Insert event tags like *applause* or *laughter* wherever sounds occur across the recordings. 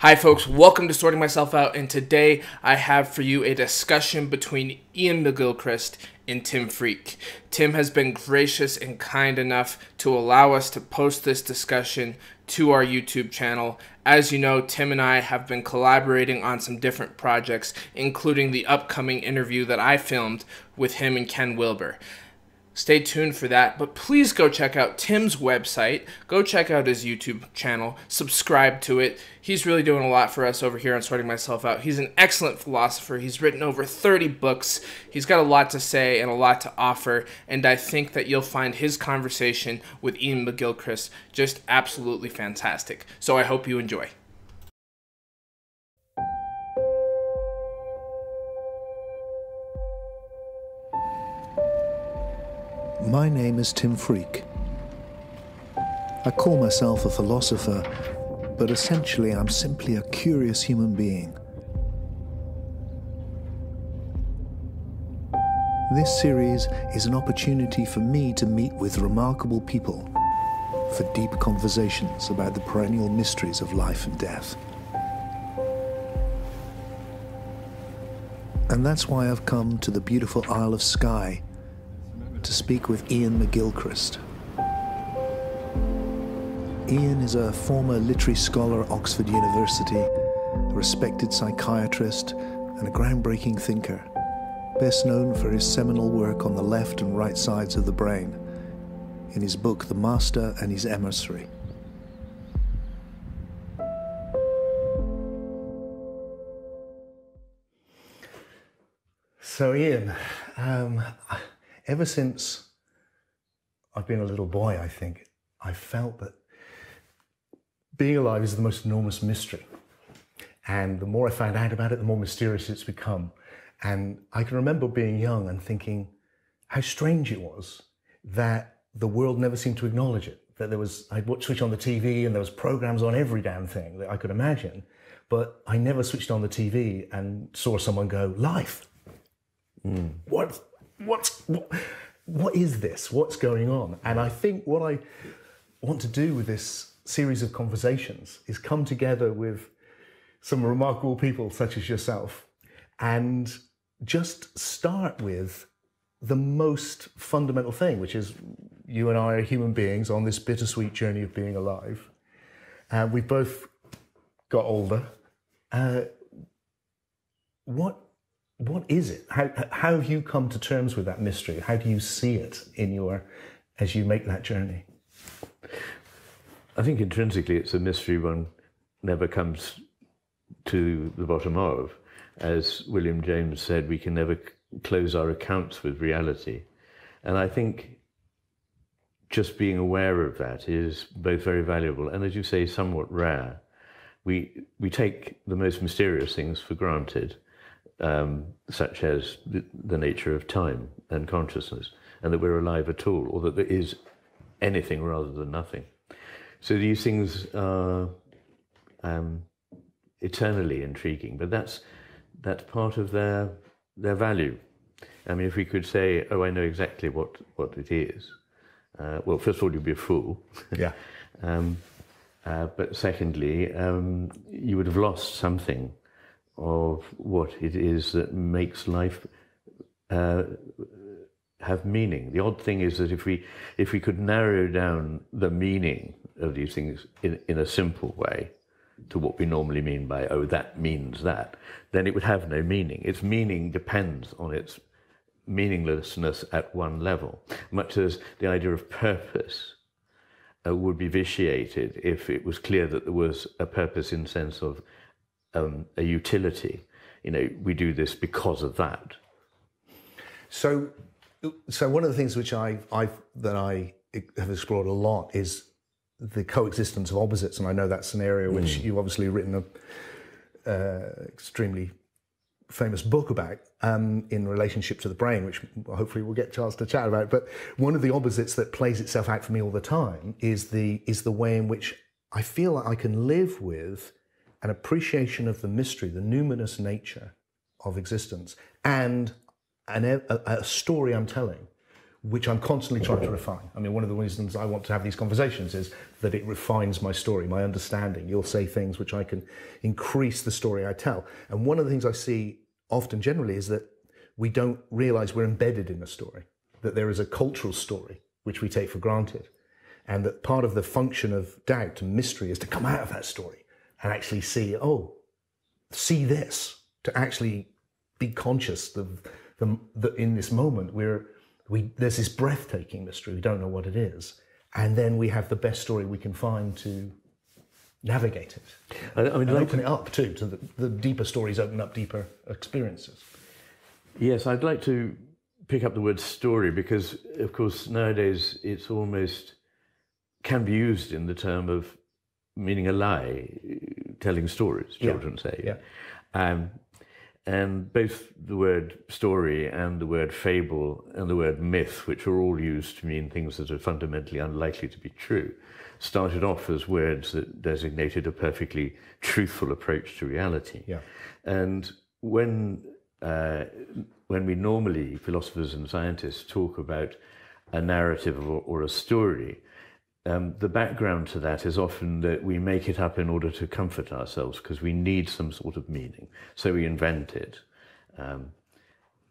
Hi, folks. Welcome to Sorting Myself Out, and today I have for you a discussion between Iain McGilchrist and Tim Freke. Tim has been gracious and kind enough to allow us to post this discussion to our YouTube channel. As you know, Tim and I have been collaborating on some different projects, including the upcoming interview that I filmed with him and Ken Wilber. Stay tuned for that, but please go check out Tim's website. Go check out his YouTube channel. Subscribe to it. He's really doing a lot for us over here on Sorting Myself Out. He's an excellent philosopher. He's written over 30 books. He's got a lot to say and a lot to offer, and I think that you'll find his conversation with Iain McGilchrist just absolutely fantastic. So I hope you enjoy. My name is Tim Freke. I call myself a philosopher, but essentially I'm simply a curious human being. This series is an opportunity for me to meet with remarkable people for deep conversations about the perennial mysteries of life and death. And that's why I've come to the beautiful Isle of Skye to speak with Iain McGilchrist. Iain is a former literary scholar at Oxford University, a respected psychiatrist, and a groundbreaking thinker, best known for his seminal work on the left and right sides of the brain in his book The Master and His Emissary. So, Iain, um, ever since I've been a little boy, I think, I felt that being alive is the most enormous mystery. And the more I found out about it, the more mysterious it's become. And I can remember being young and thinking how strange it was that the world never seemed to acknowledge it. That there was, I'd watch, switch on the TV and there was programs on every damn thing that I could imagine. But I never switched on the TV and saw someone go, life. Mm. What? What's, what, what is this? What's going on? And I think what I want to do with this series of conversations is come together with some remarkable people such as yourself and just start with the most fundamental thing, which is you and I are human beings on this bittersweet journey of being alive. And uh, we've both got older. Uh, what what is it? How, how have you come to terms with that mystery? How do you see it in your, as you make that journey? I think intrinsically it's a mystery one never comes to the bottom of. As William James said, we can never close our accounts with reality. And I think just being aware of that is both very valuable and, as you say, somewhat rare. We, we take the most mysterious things for granted um, such as the, the, nature of time and consciousness, and that we're alive at all, or that there is anything rather than nothing. So these things are um, eternally intriguing, but that's that's part of their their value. I mean, if we could say, "Oh, I know exactly what what it is," uh, well, first of all, you'd be a fool. *laughs* Yeah. *laughs* um, uh, but secondly, um, you would have lost something of what it is that makes life uh, have meaning. The odd thing is that if we if we could narrow down the meaning of these things in, in a simple way to what we normally mean by oh that means that, then it would have no meaning. Its meaning depends on its meaninglessness at one level, much as the idea of purpose uh, would be vitiated if it was clear that there was a purpose in sense of um, a utility. You know, we do this because of that. So, so one of the things which I, I that I have explored a lot is the coexistence of opposites, and I know that's an area which mm. you've obviously written a uh, extremely famous book about um, in relationship to the brain, which hopefully we'll get a chance to chat about. But one of the opposites that plays itself out for me all the time is the is the way in which I feel like I can live with an appreciation of the mystery, the numinous nature of existence, and an, a, a story I'm telling which I'm constantly trying to refine. I mean, one of the reasons I want to have these conversations is that it refines my story, my understanding. You'll say things which I can increase the story I tell. And one of the things I see often generally is that we don't realize we're embedded in a story, that there is a cultural story which we take for granted. And that part of the function of doubt and mystery is to come out of that story and actually see, oh, see this, to actually be conscious of the, the, in this moment we're we, there's this breathtaking mystery. We don't know what it is. And then we have the best story we can find to navigate it. I, I mean, and open to, it up too, to the, the deeper stories open up deeper experiences. Yes, I'd like to pick up the word story because, of course, nowadays it's almost can be used in the term of meaning a lie, telling stories, children yeah. say. Yeah. Um, and both the word story and the word fable and the word myth, which are all used to mean things that are fundamentally unlikely to be true, started off as words that designated a perfectly truthful approach to reality. Yeah. And when uh, when we normally philosophers and scientists talk about a narrative or, or a story, um, the background to that is often that we make it up in order to comfort ourselves because we need some sort of meaning. So we invent it. Um,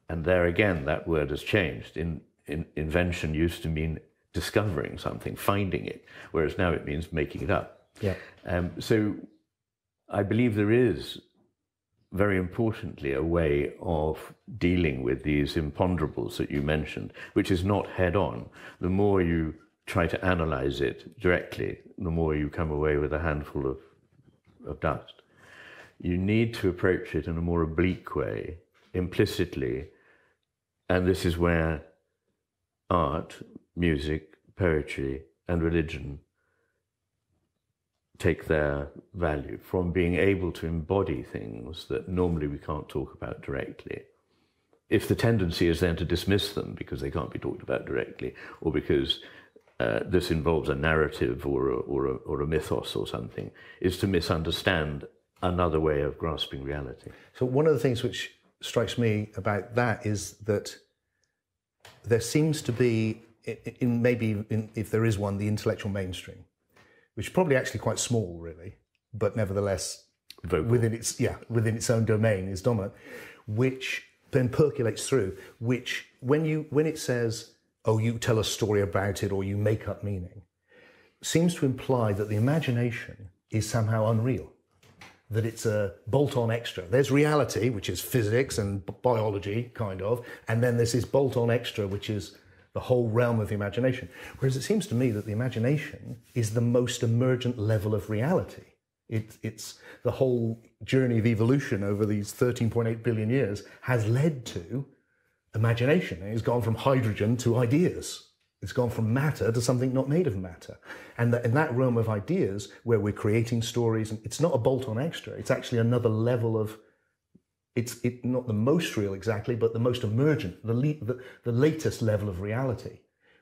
and there again, that word has changed. In, in, invention used to mean discovering something, finding it, whereas now it means making it up. Yeah. Um, so I believe there is, very importantly, a way of dealing with these imponderables that you mentioned, which is not head on. The more you try to analyze it directly, the more you come away with a handful of, of dust. You need to approach it in a more oblique way, implicitly, and this is where art, music, poetry, and religion take their value from being able to embody things that normally we can't talk about directly. If the tendency is then to dismiss them because they can't be talked about directly, or because uh, this involves a narrative or a, or, a, or a mythos or something, is to misunderstand another way of grasping reality. So, one of the things which strikes me about that is that there seems to be, in maybe in, if there is one, the intellectual mainstream, which is probably actually quite small, really, but nevertheless Vocal. within its yeah within its own domain is dominant, which then percolates through. Which when you when it says oh, you tell a story about it or you make up meaning, seems to imply that the imagination is somehow unreal, that it's a bolt on extra. There's reality, which is physics and biology, kind of, and then there's this bolt on extra, which is the whole realm of the imagination. Whereas it seems to me that the imagination is the most emergent level of reality. It, it's the whole journey of evolution over these 13.8 billion years has led to imagination. It's gone from hydrogen to ideas. It's gone from matter to something not made of matter. And in that realm of ideas, where we're creating stories, and it's not a bolt-on extra. It's actually another level of. It's it, not the most real exactly, but the most emergent, the, le- the the latest level of reality.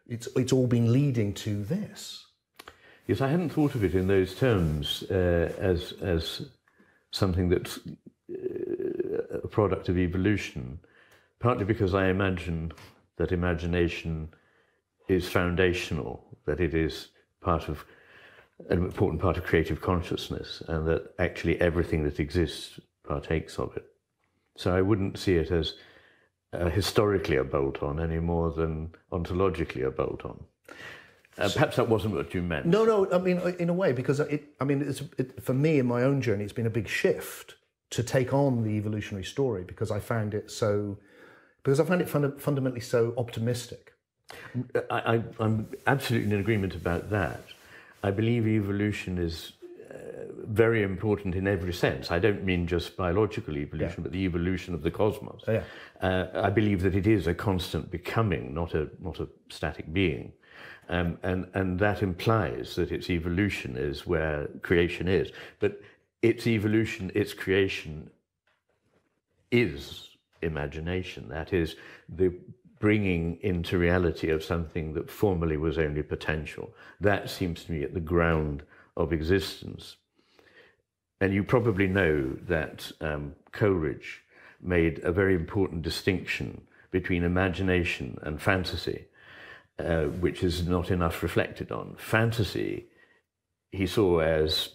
It's it's all been leading to this. Yes, I hadn't thought of it in those terms uh, as as something that's uh, a product of evolution partly because I imagine that imagination is foundational, that it is part of an important part of creative consciousness, and that actually everything that exists partakes of it. So I wouldn't see it as uh, historically a bolt on any more than ontologically a bolt on. Uh, perhaps that wasn't what you meant. No, no. I mean, in a way, because it. I mean, it's, it, for me in my own journey, it's been a big shift to take on the evolutionary story because I found it so because I find it funda- fundamentally so optimistic. I, am absolutely in agreement about that. I believe evolution is uh, very important in every sense. I don't mean just biological evolution, yeah. but the evolution of the cosmos. Oh, yeah. uh, I believe that it is a constant becoming, not a not a static being, um, and and that implies that its evolution is where creation is. But its evolution, its creation, is imagination. That is the bringing into reality of something that formerly was only potential. That seems to me at the ground of existence. And you probably know that um, Coleridge made a very important distinction between imagination and fantasy. uh, which is not enough reflected on. Fantasy, he saw as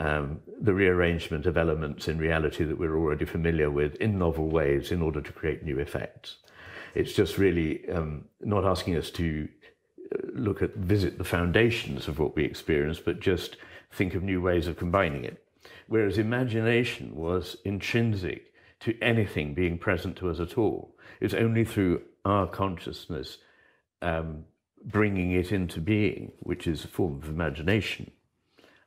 um, the rearrangement of elements in reality that we're already familiar with in novel ways in order to create new effects. It's just really um, not asking us to uh, look at, visit the foundations of what we experience, but just think of new ways of combining it. Whereas imagination was intrinsic to anything being present to us at all. It's only through our consciousness um, bringing it into being, which is a form of imagination,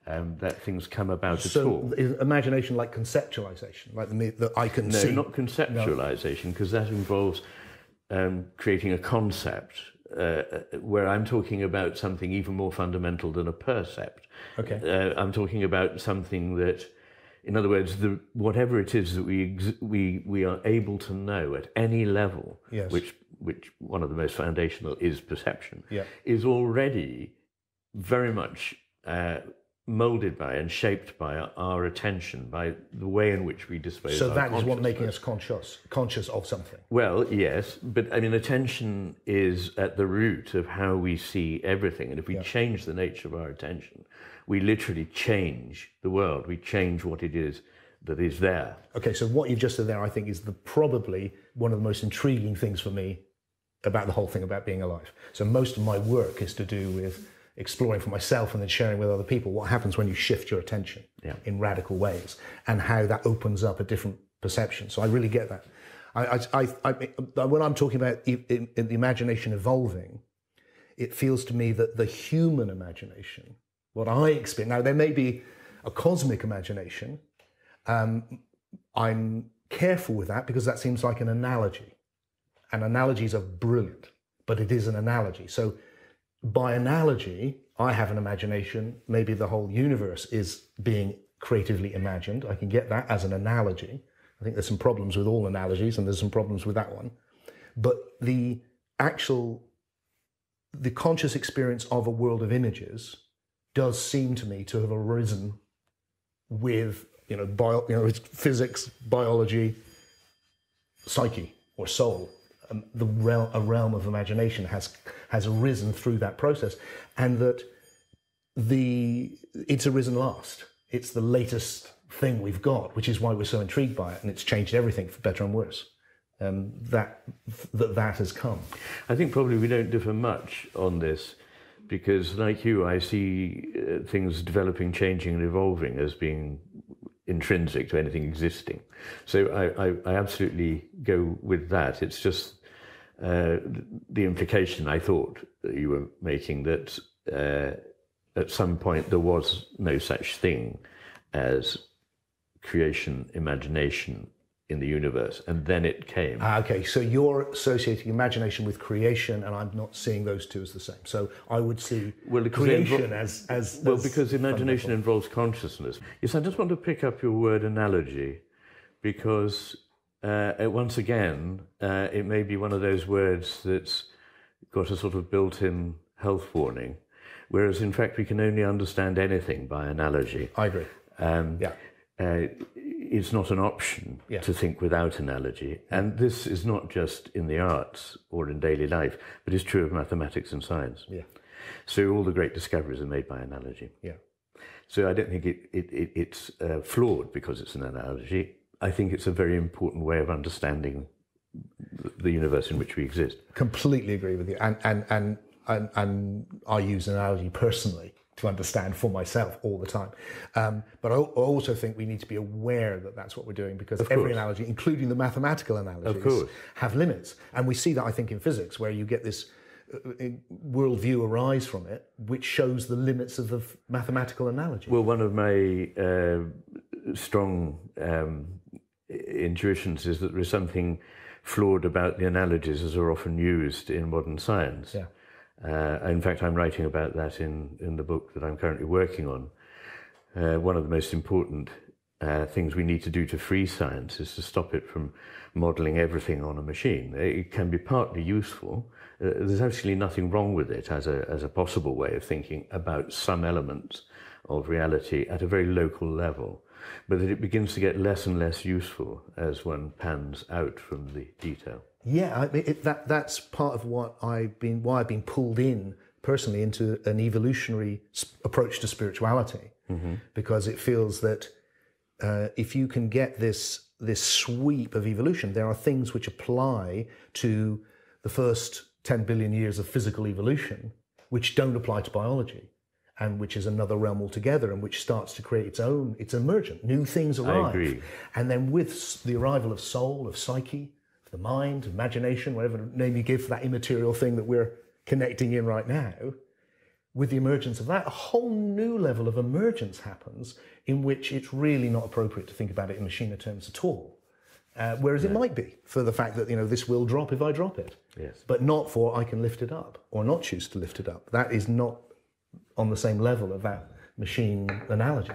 um, that things come about so at all. is imagination like conceptualization, like the, the I can No, see. not conceptualization, because that involves um, creating a concept. Uh, where I'm talking about something even more fundamental than a percept. Okay. Uh, I'm talking about something that, in other words, the, whatever it is that we ex- we we are able to know at any level, Yes. which which one of the most foundational is perception, Yeah. is already very much uh, molded by and shaped by our, attention, by the way in which we dispose. so that is what making us conscious, conscious of something. Well, yes, but I mean, attention is at the root of how we see everything. And if we change the nature of our attention, we literally change the world. We change what it is that is there. Okay, so what you've just said there, I think, is the probably one of the most intriguing things for me about the whole thing about being alive. So most of my work is to do with exploring for myself and then sharing with other people what happens when you shift your attention Yeah. in radical ways and how that opens up a different perception. So I really get that. I, I, I, when I'm talking about in, in the imagination evolving, it feels to me that the human imagination, what I experience now, there may be a cosmic imagination. Um, I'm careful with that because that seems like an analogy. And analogies are brilliant, but it is an analogy. So, by analogy, I have an imagination. Maybe the whole universe is being creatively imagined. I can get that as an analogy. I think there's some problems with all analogies, and there's some problems with that one. But the actual, the conscious experience of a world of images does seem to me to have arisen with you know, bio, you know, it's physics, biology, psyche or soul. Um, the realm, a realm of imagination has has arisen through that process, and that the it's arisen last. It's the latest thing we've got, which is why we're so intrigued by it, and it's changed everything for better and worse. Um, that that that has come. I think probably we don't differ much on this because, like you, I see uh, things developing, changing, and evolving as being intrinsic to anything existing. So I, I, I absolutely go with that. It's just uh, the implication I thought that you were making that uh, at some point there was no such thing as creation, imagination in the universe, and then it came. Ah, okay, so you're associating imagination with creation, and I'm not seeing those two as the same. So I would see Well, creation invo- as as Well, as because imagination involves consciousness. Yes, I just want to pick up your word analogy because uh, uh, once again, uh, it may be one of those words that's got a sort of built in health warning, whereas in fact we can only understand anything by analogy. I agree. Um, Yeah. uh, it's not an option Yeah. to think without analogy. And this is not just in the arts or in daily life, but it's true of mathematics and science. Yeah. So all the great discoveries are made by analogy. Yeah. So I don't think it, it, it, it's uh, flawed because it's an analogy. I think it's a very important way of understanding the universe in which we exist. Completely agree with you. And and and and, and I use an analogy personally to understand for myself all the time. Um, but I also think we need to be aware that that's what we're doing because every analogy, including the mathematical analogies, have limits. And we see that, I think, in physics, where you get this uh, worldview arise from it, which shows the limits of the mathematical analogy. Well, one of my uh, strong um, intuitions is that there is something flawed about the analogies as are often used in modern science. Yeah. Uh, in fact, I'm writing about that in, in the book that I'm currently working on. Uh, one of the most important uh, things we need to do to free science is to stop it from modeling everything on a machine. It can be partly useful. Uh, there's actually nothing wrong with it as a, as a possible way of thinking about some elements of reality at a very local level. But that it begins to get less and less useful as one pans out from the detail. Yeah, I mean, it, that that's part of what I've been why I've been pulled in personally into an evolutionary approach to spirituality mm-hmm. because it feels that uh, if you can get this this sweep of evolution, there are things which apply to the first 10 billion years of physical evolution which don't apply to biology and which is another realm altogether and which starts to create its own it's emergent new things arrive. and then with the arrival of soul of psyche of the mind imagination whatever name you give for that immaterial thing that we're connecting in right now with the emergence of that a whole new level of emergence happens in which it's really not appropriate to think about it in machine terms at all. Uh, whereas it might be for the fact that you know this will drop if I drop it, yes. but not for I can lift it up or not choose to lift it up. That is not on the same level of that machine analogy.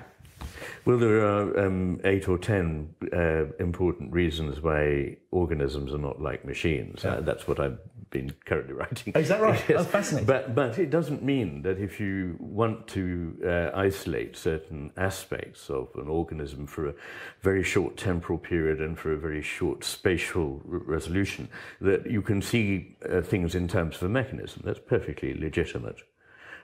Well, there are um, eight or ten uh, important reasons why organisms are not like machines. Yeah. Uh, that's what I've been currently *laughs* writing. Oh, is that right? *laughs* yes. fascinating. But, but it doesn't mean that if you want to uh, isolate certain aspects of an organism for a very short temporal period and for a very short spatial resolution, that you can see uh, things in terms of a mechanism. That's perfectly legitimate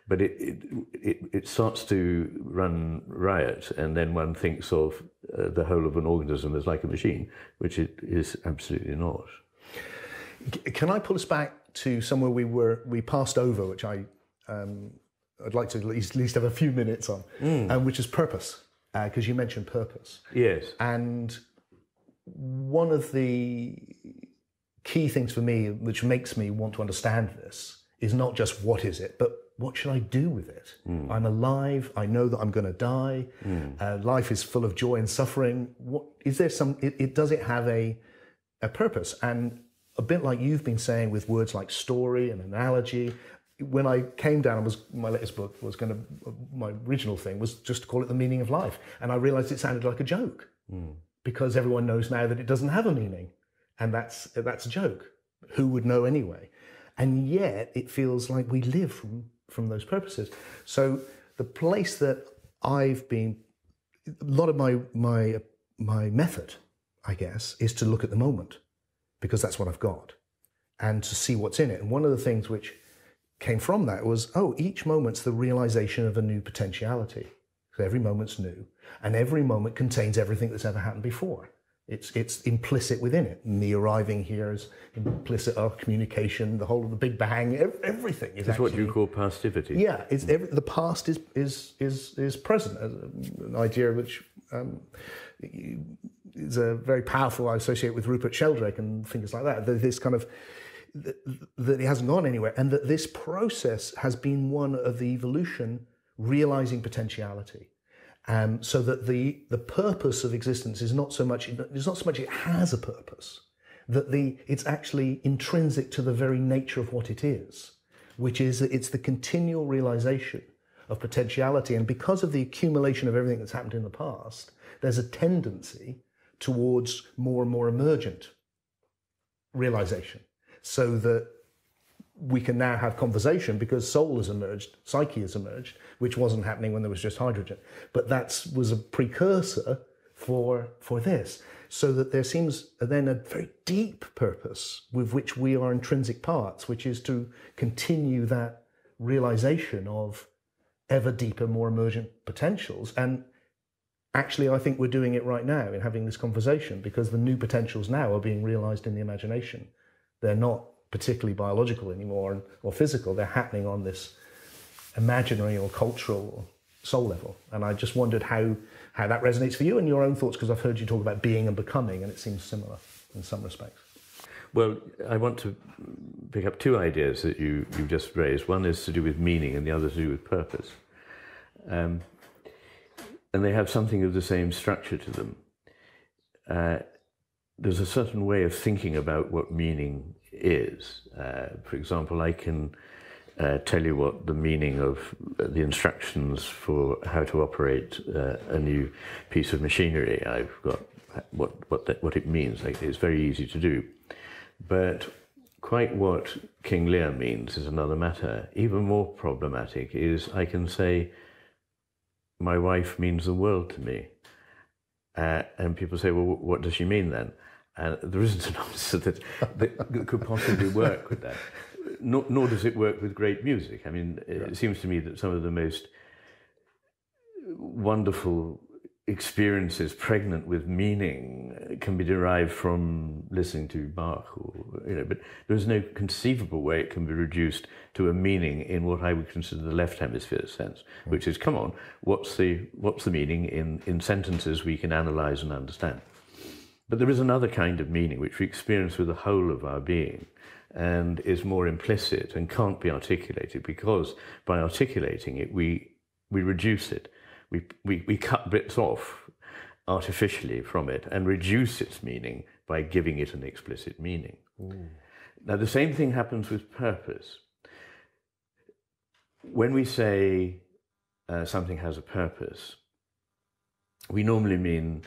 but it, it, it, it, starts to run riot, and then one thinks of uh, the whole of an organism as like a machine, which it is absolutely not. Can I pull us back to somewhere we were we passed over, which I um, I'd like to at least, at least have a few minutes on, mm. um, which is purpose, because uh, you mentioned purpose. Yes. And one of the key things for me, which makes me want to understand this, is not just what is it, but what should I do with it? Mm. I'm alive. I know that I'm going to die. Mm. Uh, life is full of joy and suffering. What is there? Some? It, it, does it have a a purpose? And a bit like you've been saying with words like story and analogy. When I came down, I was my latest book was going to my original thing was just to call it the meaning of life, and I realised it sounded like a joke mm. because everyone knows now that it doesn't have a meaning, and that's that's a joke. Who would know anyway? And yet, it feels like we live from from those purposes. So the place that I've been, a lot of my my my method, I guess, is to look at the moment because that's what I've got and to see what's in it. And one of the things which came from that was, oh, each moment's the realization of a new potentiality. So every moment's new, and every moment contains everything that's ever happened before. It's, it's implicit within it. Me arriving here is implicit our communication, the whole of the Big Bang, everything is. It's actually, what you call pastivity. Yeah, it's every, the past is is is is present. An idea which um, is a very powerful. I associate with Rupert Sheldrake and things like that. This kind of that it hasn't gone anywhere, and that this process has been one of the evolution realizing potentiality. Um, so that the the purpose of existence is not so much it's not so much it has a purpose that the it's actually intrinsic to the very nature of what it is, which is that it's the continual realization of potentiality, and because of the accumulation of everything that's happened in the past, there's a tendency towards more and more emergent realization, so that we can now have conversation because soul has emerged, psyche has emerged, which wasn't happening when there was just hydrogen. But that was a precursor for, for this. So that there seems then a very deep purpose with which we are intrinsic parts, which is to continue that realization of ever deeper, more emergent potentials. And actually, I think we're doing it right now in having this conversation because the new potentials now are being realized in the imagination. They're not particularly biological anymore or physical, they're happening on this imaginary or cultural soul level. And I just wondered how, how that resonates for you and your own thoughts, because I've heard you talk about being and becoming, and it seems similar in some respects. Well, I want to pick up two ideas that you, you just raised. One is to do with meaning, and the other to do with purpose. Um, and they have something of the same structure to them. Uh, there's a certain way of thinking about what meaning is. Uh, for example, I can uh, tell you what the meaning of the instructions for how to operate uh, a new piece of machinery. I've got what what that, what it means. Like, It's very easy to do, but quite what King Lear means is another matter. Even more problematic is I can say, my wife means the world to me, Uh, and people say, well, what does she mean then? And there isn't an answer that, that could possibly work with that. Nor, nor, does it work with great music. I mean, it seems to me that some of the most wonderful experiences pregnant with meaning can be derived from listening to Bach or you know but there's no conceivable way it can be reduced to a meaning in what I would consider the left hemisphere sense hmm. which is come on what's the what's the meaning in in sentences we can analyze and understand but there is another kind of meaning which we experience with the whole of our being and is more implicit and can't be articulated because by articulating it we we reduce it we, we, we cut bits off artificially from it and reduce its meaning by giving it an explicit meaning. Ooh. Now, the same thing happens with purpose. When we say uh, something has a purpose, we normally mean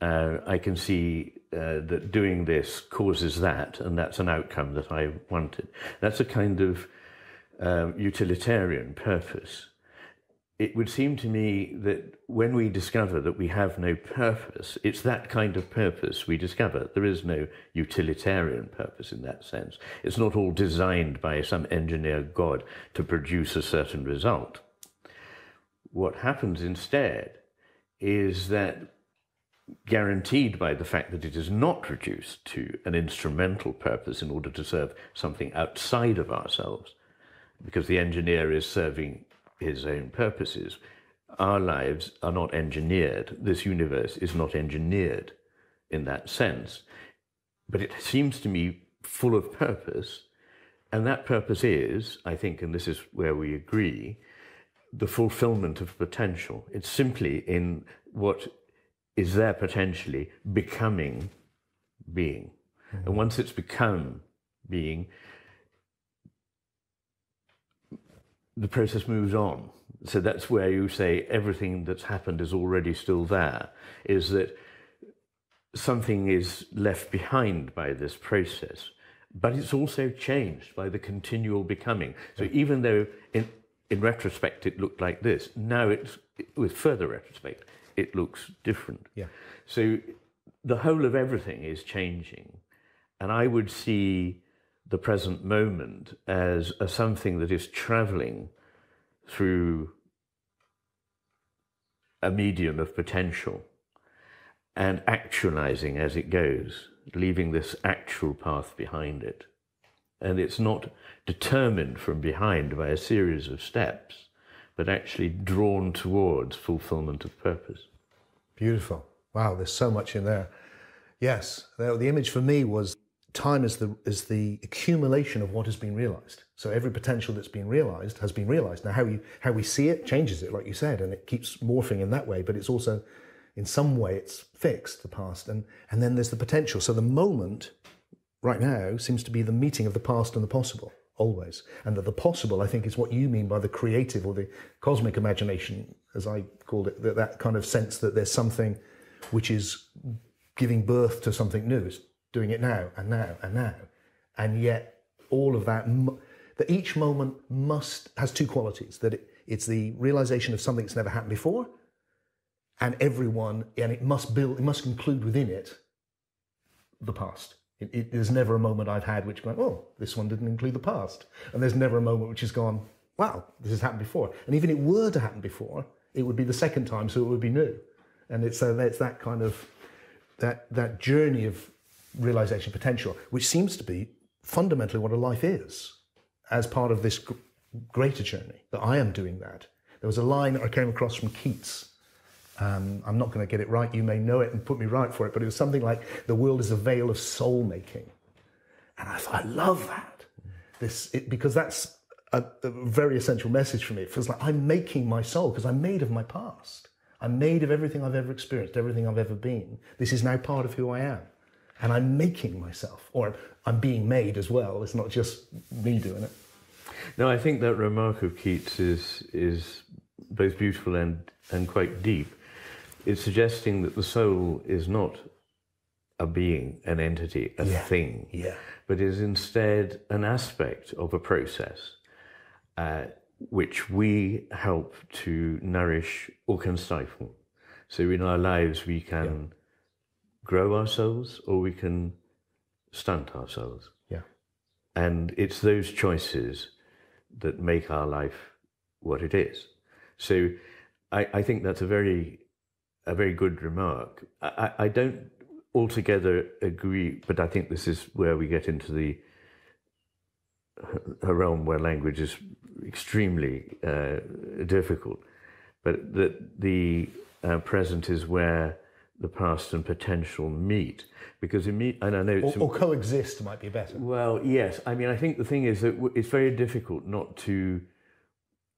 uh, I can see uh, that doing this causes that, and that's an outcome that I wanted. That's a kind of uh, utilitarian purpose it would seem to me that when we discover that we have no purpose, it's that kind of purpose we discover. There is no utilitarian purpose in that sense. It's not all designed by some engineer god to produce a certain result. What happens instead is that guaranteed by the fact that it is not reduced to an instrumental purpose in order to serve something outside of ourselves, because the engineer is serving his own purposes. Our lives are not engineered. This universe is not engineered in that sense. But it seems to me full of purpose. And that purpose is, I think, and this is where we agree, the fulfillment of potential. It's simply in what is there potentially becoming being. Mm-hmm. And once it's become being, the process moves on. So that's where you say everything that's happened is already still there, is that something is left behind by this process, but it's also changed by the continual becoming. So even though in, in retrospect it looked like this, now it's, with further retrospect, it looks different. Yeah. So the whole of everything is changing. And I would see the present moment as a something that is traveling through a medium of potential and actualizing as it goes, leaving this actual path behind it. And it's not determined from behind by a series of steps, but actually drawn towards fulfillment of purpose. Beautiful. Wow, there's so much in there. Yes, the image for me was time is the is the accumulation of what has been realized. So every potential that's been realized has been realized. Now how you how we see it changes it, like you said, and it keeps morphing in that way. But it's also in some way it's fixed the past, and and then there's the potential. So the moment right now seems to be the meeting of the past and the possible always, and that the possible I think is what you mean by the creative or the cosmic imagination, as I called it, that, that kind of sense that there's something which is giving birth to something new. It's doing it now and now and now. And yet, all of that, that each moment must, has two qualities that it, it's the realization of something that's never happened before, and everyone, and it must build, it must include within it the past. It, it, there's never a moment I've had which gone, oh, this one didn't include the past. And there's never a moment which has gone, wow, this has happened before. And even if it were to happen before, it would be the second time, so it would be new. And it's, uh, it's that kind of, that, that journey of realization potential, which seems to be fundamentally what a life is as part of this greater journey, that I am doing that. There was a line I came across from Keats. Um, I'm not going to get it right. You may know it and put me right for it, but it was something like, "The world is a vale of soul making," and I thought, I love that. This it, because that's a, a, very essential message for me. It feels like I'm making my soul because I'm made of my past. I'm made of everything I've ever experienced, everything I've ever been. This is now part of who I am and I'm making myself, or I'm being made as well. It's not just me doing it. No, I think that remark of Keats is is both beautiful and and quite deep. It's suggesting that the soul is not a being, an entity, a yeah. thing, yeah. but is instead an aspect of a process. Uh, which we help to nourish or can stifle. So in our lives, we can grow ourselves or we can stunt ourselves. Yeah. And it's those choices that make our life what it is. So I, I think that's a very a very good remark. I, I don't altogether agree, but I think this is where we get into the a realm where language is extremely uh, difficult. But that the uh, present is where the past and potential meet, because imme- and I know Or, it's or coexist might be better. well, yes. I mean, I think the thing is that it's very difficult not to,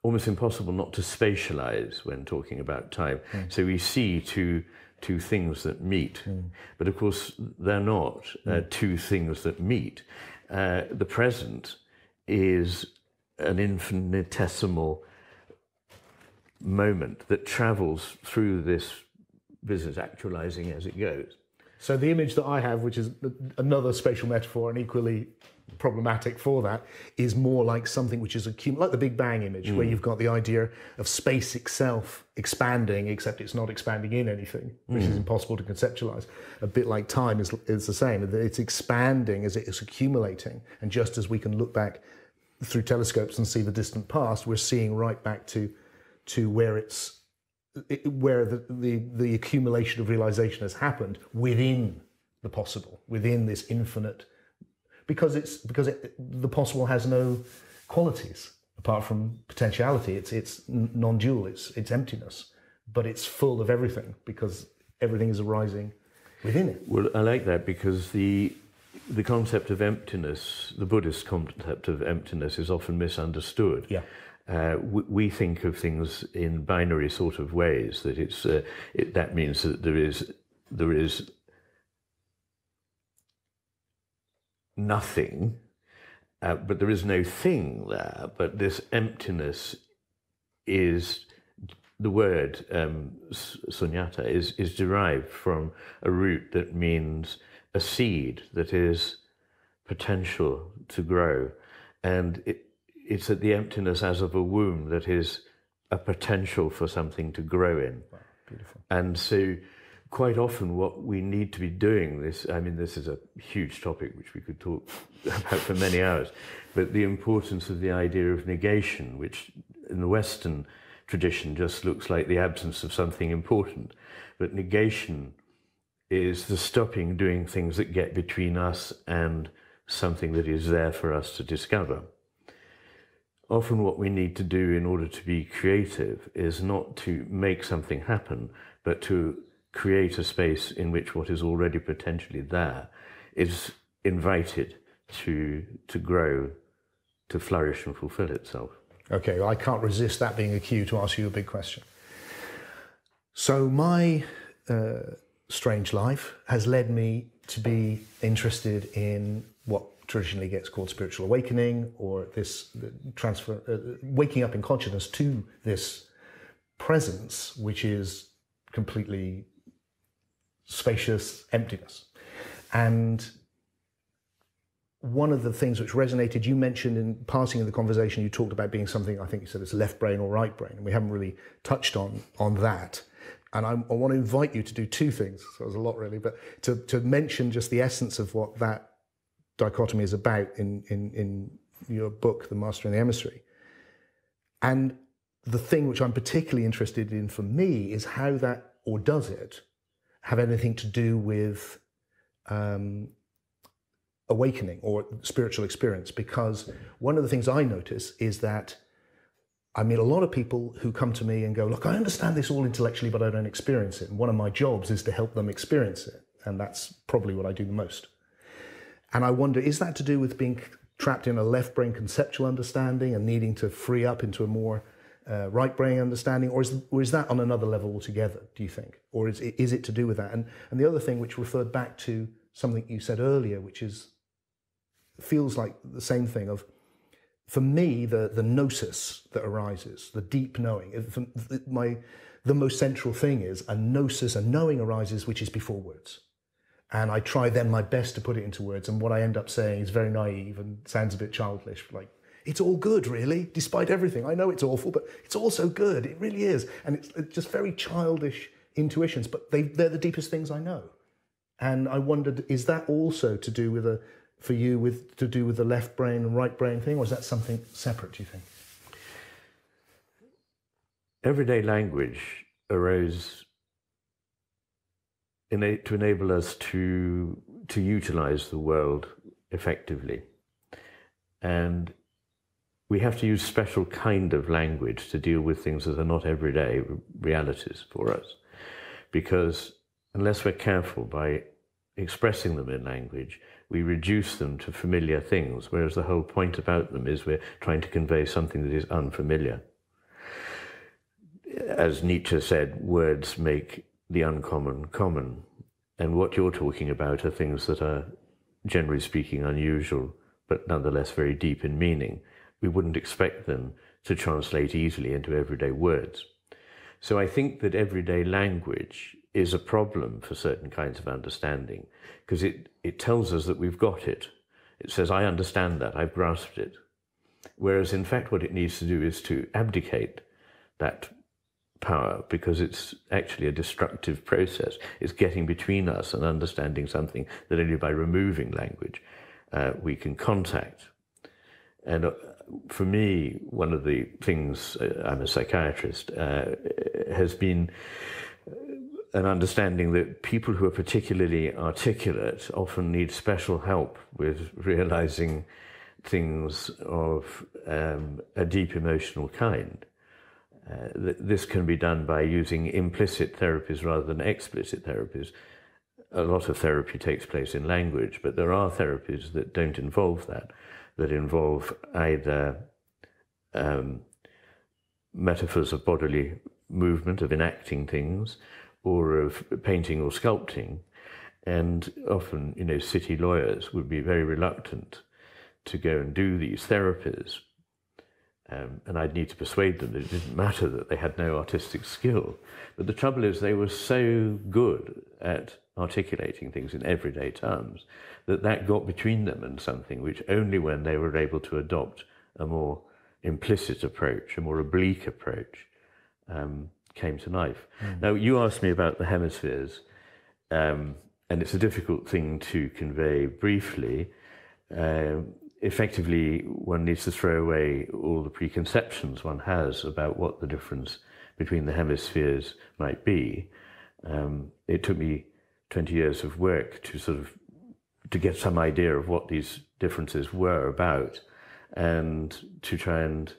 almost impossible not to spatialize when talking about time. So we see two two things that meet, but of course they're not uh, two things that meet. Uh, the present is an infinitesimal moment that travels through this business, actualizing as it goes. So the image that I have, which is another spatial metaphor and equally problematic for that, is more like something which is accum- like the Big Bang image, where mm. you've got the idea of space itself expanding, except it's not expanding in anything, which is mm. impossible to conceptualize. A bit like time is, is the same; it's expanding as it is accumulating, and just as we can look back through telescopes and see the distant past, we're seeing right back to to where it's it, where the, the, the accumulation of realization has happened within the possible, within this infinite, because it's because it, the possible has no qualities apart from potentiality. It's it's non-dual. It's it's emptiness, but it's full of everything because everything is arising within it. Well, I like that because the the concept of emptiness, the Buddhist concept of emptiness, is often misunderstood. Yeah. Uh, we, we think of things in binary sort of ways. That it's uh, it, that means that there is there is nothing, uh, but there is no thing there. But this emptiness is the word um, sunyata is, is derived from a root that means a seed that is potential to grow. And it, it's at the emptiness as of a womb that is a potential for something to grow in. Beautiful. And so, quite often, what we need to be doing this, I mean, this is a huge topic which we could talk *laughs* about for many hours, but the importance of the idea of negation, which in the Western tradition just looks like the absence of something important. But negation is the stopping doing things that get between us and something that is there for us to discover often what we need to do in order to be creative is not to make something happen, but to create a space in which what is already potentially there is invited to to grow, to flourish and fulfill itself. Okay, well, I can't resist that being a cue to ask you a big question. So, my uh, strange life has led me to be interested in what traditionally gets called spiritual awakening or this transfer, uh, waking up in consciousness to this presence, which is completely spacious emptiness. And one of the things which resonated, you mentioned in passing in the conversation, you talked about being something, I think you said it's left brain or right brain, and we haven't really touched on, on that. And I, I want to invite you to do two things. So it was a lot really, but to, to mention just the essence of what that dichotomy is about in, in, in your book, The Master and the Emissary. And the thing which I'm particularly interested in for me is how that, or does it, have anything to do with um, awakening or spiritual experience? Because one of the things I notice is that I meet a lot of people who come to me and go, Look, I understand this all intellectually, but I don't experience it. And one of my jobs is to help them experience it. And that's probably what I do the most. And I wonder, is that to do with being trapped in a left brain conceptual understanding and needing to free up into a more uh, right brain understanding, or is, or is that on another level altogether, do you think? Or is it, is it to do with that? And, and the other thing, which referred back to something you said earlier, which is feels like the same thing of, for me, the, the gnosis that arises, the deep knowing, my, the most central thing is a gnosis, a knowing arises which is before words and I try then my best to put it into words. And what I end up saying is very naive and sounds a bit childish, like it's all good, really, despite everything. I know it's awful, but it's also good. It really is, and it's just very childish intuitions, but they, they're the deepest things I know. And I wondered, is that also to do with a, for you, with to do with the left brain and right brain thing, or is that something separate? Do you think? Everyday language arose in a, to enable us to to utilize the world effectively, and we have to use special kind of language to deal with things that are not everyday realities for us, because unless we're careful by expressing them in language, we reduce them to familiar things, whereas the whole point about them is we're trying to convey something that is unfamiliar. As Nietzsche said, words make the uncommon common. And what you're talking about are things that are, generally speaking, unusual, but nonetheless very deep in meaning. We wouldn't expect them to translate easily into everyday words. So I think that everyday language is a problem for certain kinds of understanding because it, it tells us that we've got it. It says, I understand that, I've grasped it. Whereas, in fact, what it needs to do is to abdicate that power because it's actually a destructive process. It's getting between us and understanding something that only by removing language uh, we can contact. And uh, for me, one of the things, uh, I'm a psychiatrist, uh, has been an understanding that people who are particularly articulate often need special help with *laughs* realizing things of um, a deep emotional kind. Uh, th- this can be done by using implicit therapies rather than explicit therapies. A lot of therapy takes place in language, but there are therapies that don't involve that, that involve either um, metaphors of bodily movement, of enacting things, or of painting or sculpting. And often, you know, city lawyers would be very reluctant to go and do these therapies. Um, and I'd need to persuade them that it didn't matter that they had no artistic skill. But the trouble is, they were so good at articulating things in everyday terms that that got between them and something which only when they were able to adopt a more implicit approach, a more oblique approach, um, came to life. Mm. Now, you asked me about the hemispheres, um, and it's a difficult thing to convey briefly. Uh, effectively, one needs to throw away all the preconceptions one has about what the difference between the hemispheres might be. Um, it took me 20 years of work to sort of to get some idea of what these differences were about and to try and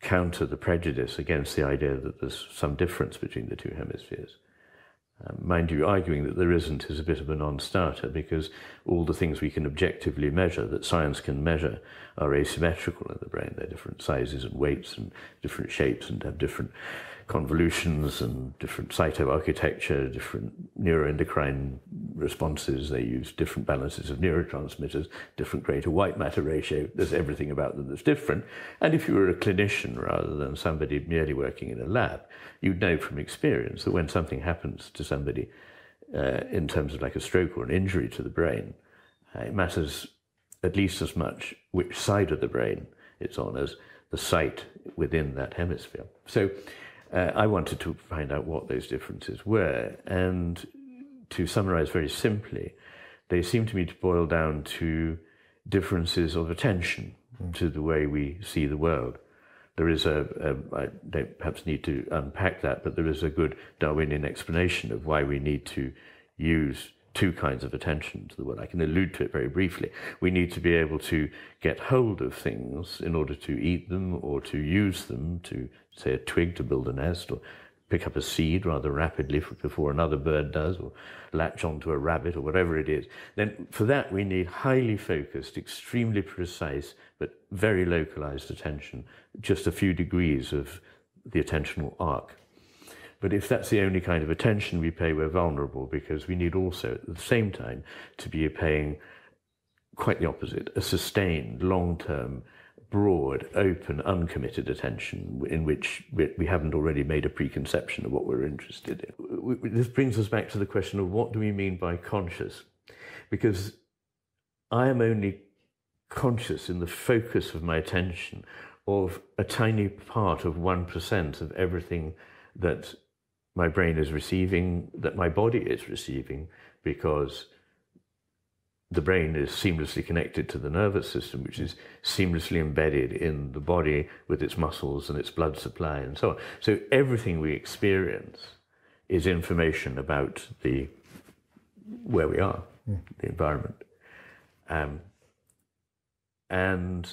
counter the prejudice against the idea that there's some difference between the two hemispheres. Um, mind you, arguing that there isn't is a bit of a non starter because all the things we can objectively measure, that science can measure, are asymmetrical in the brain. They're different sizes and weights and different shapes and have different convolutions and different cytoarchitecture, different neuroendocrine responses. They use different balances of neurotransmitters, different gray to white matter ratio. There's everything about them that's different. And if you were a clinician rather than somebody merely working in a lab, you'd know from experience that when something happens to somebody uh, in terms of like a stroke or an injury to the brain, uh, it matters at least as much which side of the brain it's on as the site within that hemisphere. So uh, I wanted to find out what those differences were. And to summarize very simply, they seem to me to boil down to differences of attention mm. to the way we see the world. There is a, a, I don't perhaps need to unpack that, but there is a good Darwinian explanation of why we need to use two kinds of attention to the world. I can allude to it very briefly. We need to be able to get hold of things in order to eat them or to use them to, say, a twig to build a nest or pick up a seed rather rapidly before another bird does or latch onto a rabbit or whatever it is. Then for that we need highly focused, extremely precise, but very localized attention, just a few degrees of the attentional arc. But if that's the only kind of attention we pay, we're vulnerable because we need also, at the same time, to be paying quite the opposite a sustained, long term, broad, open, uncommitted attention in which we haven't already made a preconception of what we're interested in. This brings us back to the question of what do we mean by conscious? Because I am only conscious in the focus of my attention of a tiny part of 1% of everything that my brain is receiving, that my body is receiving, because the brain is seamlessly connected to the nervous system, which is seamlessly embedded in the body with its muscles and its blood supply and so on. So everything we experience is information about the where we are, mm. the environment. Um, and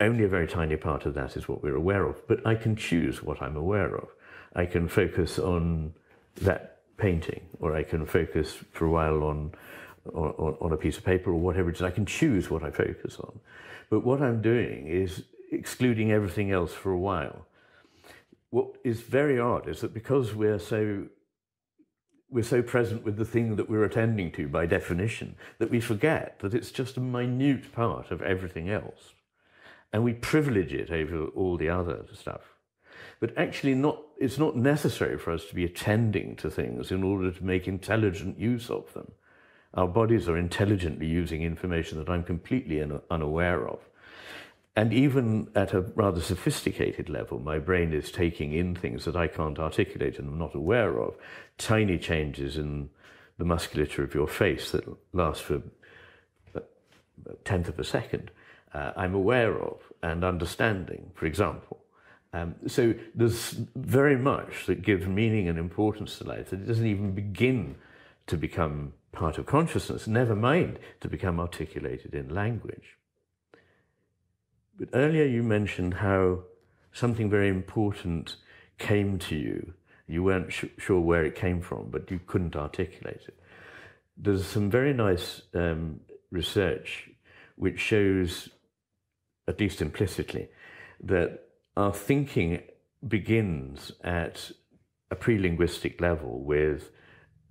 only a very tiny part of that is what we're aware of. But I can choose what I'm aware of. I can focus on that painting, or I can focus for a while on, on, on a piece of paper or whatever it is. I can choose what I focus on. But what I'm doing is excluding everything else for a while. What is very odd is that because we're so we're so present with the thing that we're attending to by definition that we forget that it's just a minute part of everything else. And we privilege it over all the other stuff. But actually, not, it's not necessary for us to be attending to things in order to make intelligent use of them. Our bodies are intelligently using information that I'm completely unaware of. And even at a rather sophisticated level, my brain is taking in things that I can't articulate and I'm not aware of. Tiny changes in the musculature of your face that last for a tenth of a second, uh, I'm aware of and understanding, for example. Um, so there's very much that gives meaning and importance to life that it doesn't even begin to become part of consciousness, never mind to become articulated in language. But earlier you mentioned how something very important came to you. You weren't sure where it came from, but you couldn't articulate it. There's some very nice um, research which shows, at least implicitly, that our thinking begins at a pre linguistic level with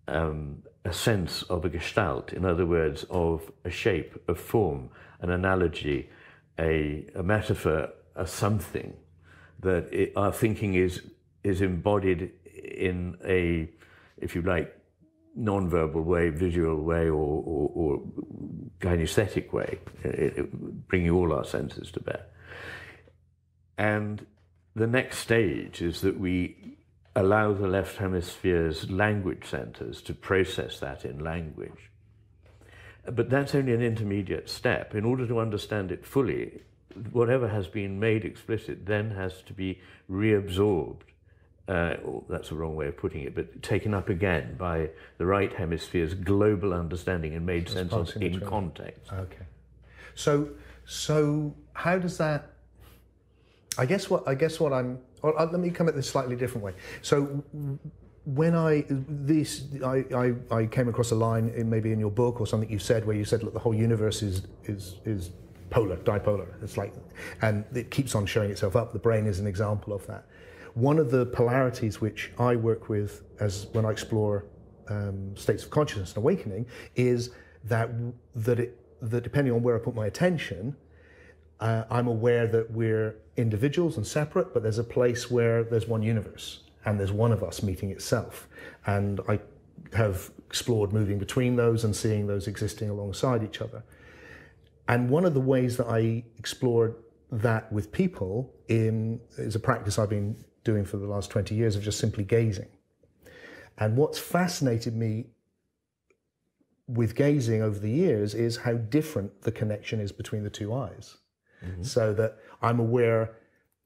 um, a sense of a gestalt, in other words, of a shape, a form, an analogy, a, a metaphor, a something that it, our thinking is is embodied in a, if you like, non-verbal way, visual way, or, or, or kinesthetic way, it, it, bringing all our senses to bear. And the next stage is that we allow the left hemisphere's language centers to process that in language. But that's only an intermediate step. In order to understand it fully, whatever has been made explicit then has to be reabsorbed. Uh, that's the wrong way of putting it, but taken up again by the right hemisphere's global understanding and made sense of in context. Okay. So, so how does that? I guess what I guess what I'm. Or, uh, let me come at this slightly different way. So, when I this I, I, I, came across a line in maybe in your book or something you said where you said look the whole universe is is is polar dipolar it's like and it keeps on showing itself up the brain is an example of that one of the polarities which I work with as when I explore um, states of consciousness and awakening is that that it that depending on where I put my attention uh, I'm aware that we're individuals and separate but there's a place where there's one universe and there's one of us meeting itself. And I have explored moving between those and seeing those existing alongside each other. And one of the ways that I explored that with people in, is a practice I've been doing for the last 20 years of just simply gazing. And what's fascinated me with gazing over the years is how different the connection is between the two eyes. Mm-hmm. So that I'm aware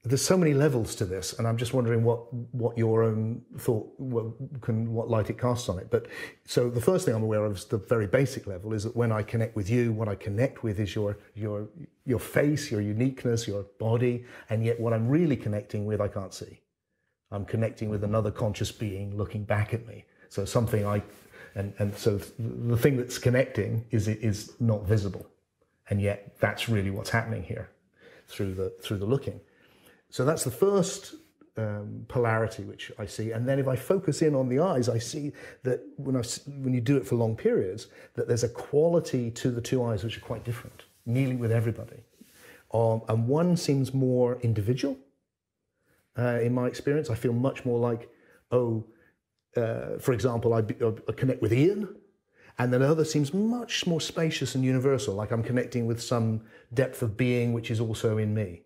there's so many levels to this, and I'm just wondering what what your own thought what can what light it casts on it. But so the first thing I'm aware of is the very basic level is that when I connect with you, what I connect with is your your your face, your uniqueness, your body, and yet what I'm really connecting with, I can't see. I'm connecting with another conscious being looking back at me. So something I, and and so the thing that's connecting is is not visible, and yet that's really what's happening here, through the through the looking. So that's the first um, polarity which I see. And then if I focus in on the eyes, I see that when, I, when you do it for long periods, that there's a quality to the two eyes which are quite different, nearly with everybody. Um, and one seems more individual. Uh, in my experience, I feel much more like, oh, uh, for example, I, I connect with Iain, and then the other seems much more spacious and universal, like I'm connecting with some depth of being which is also in me.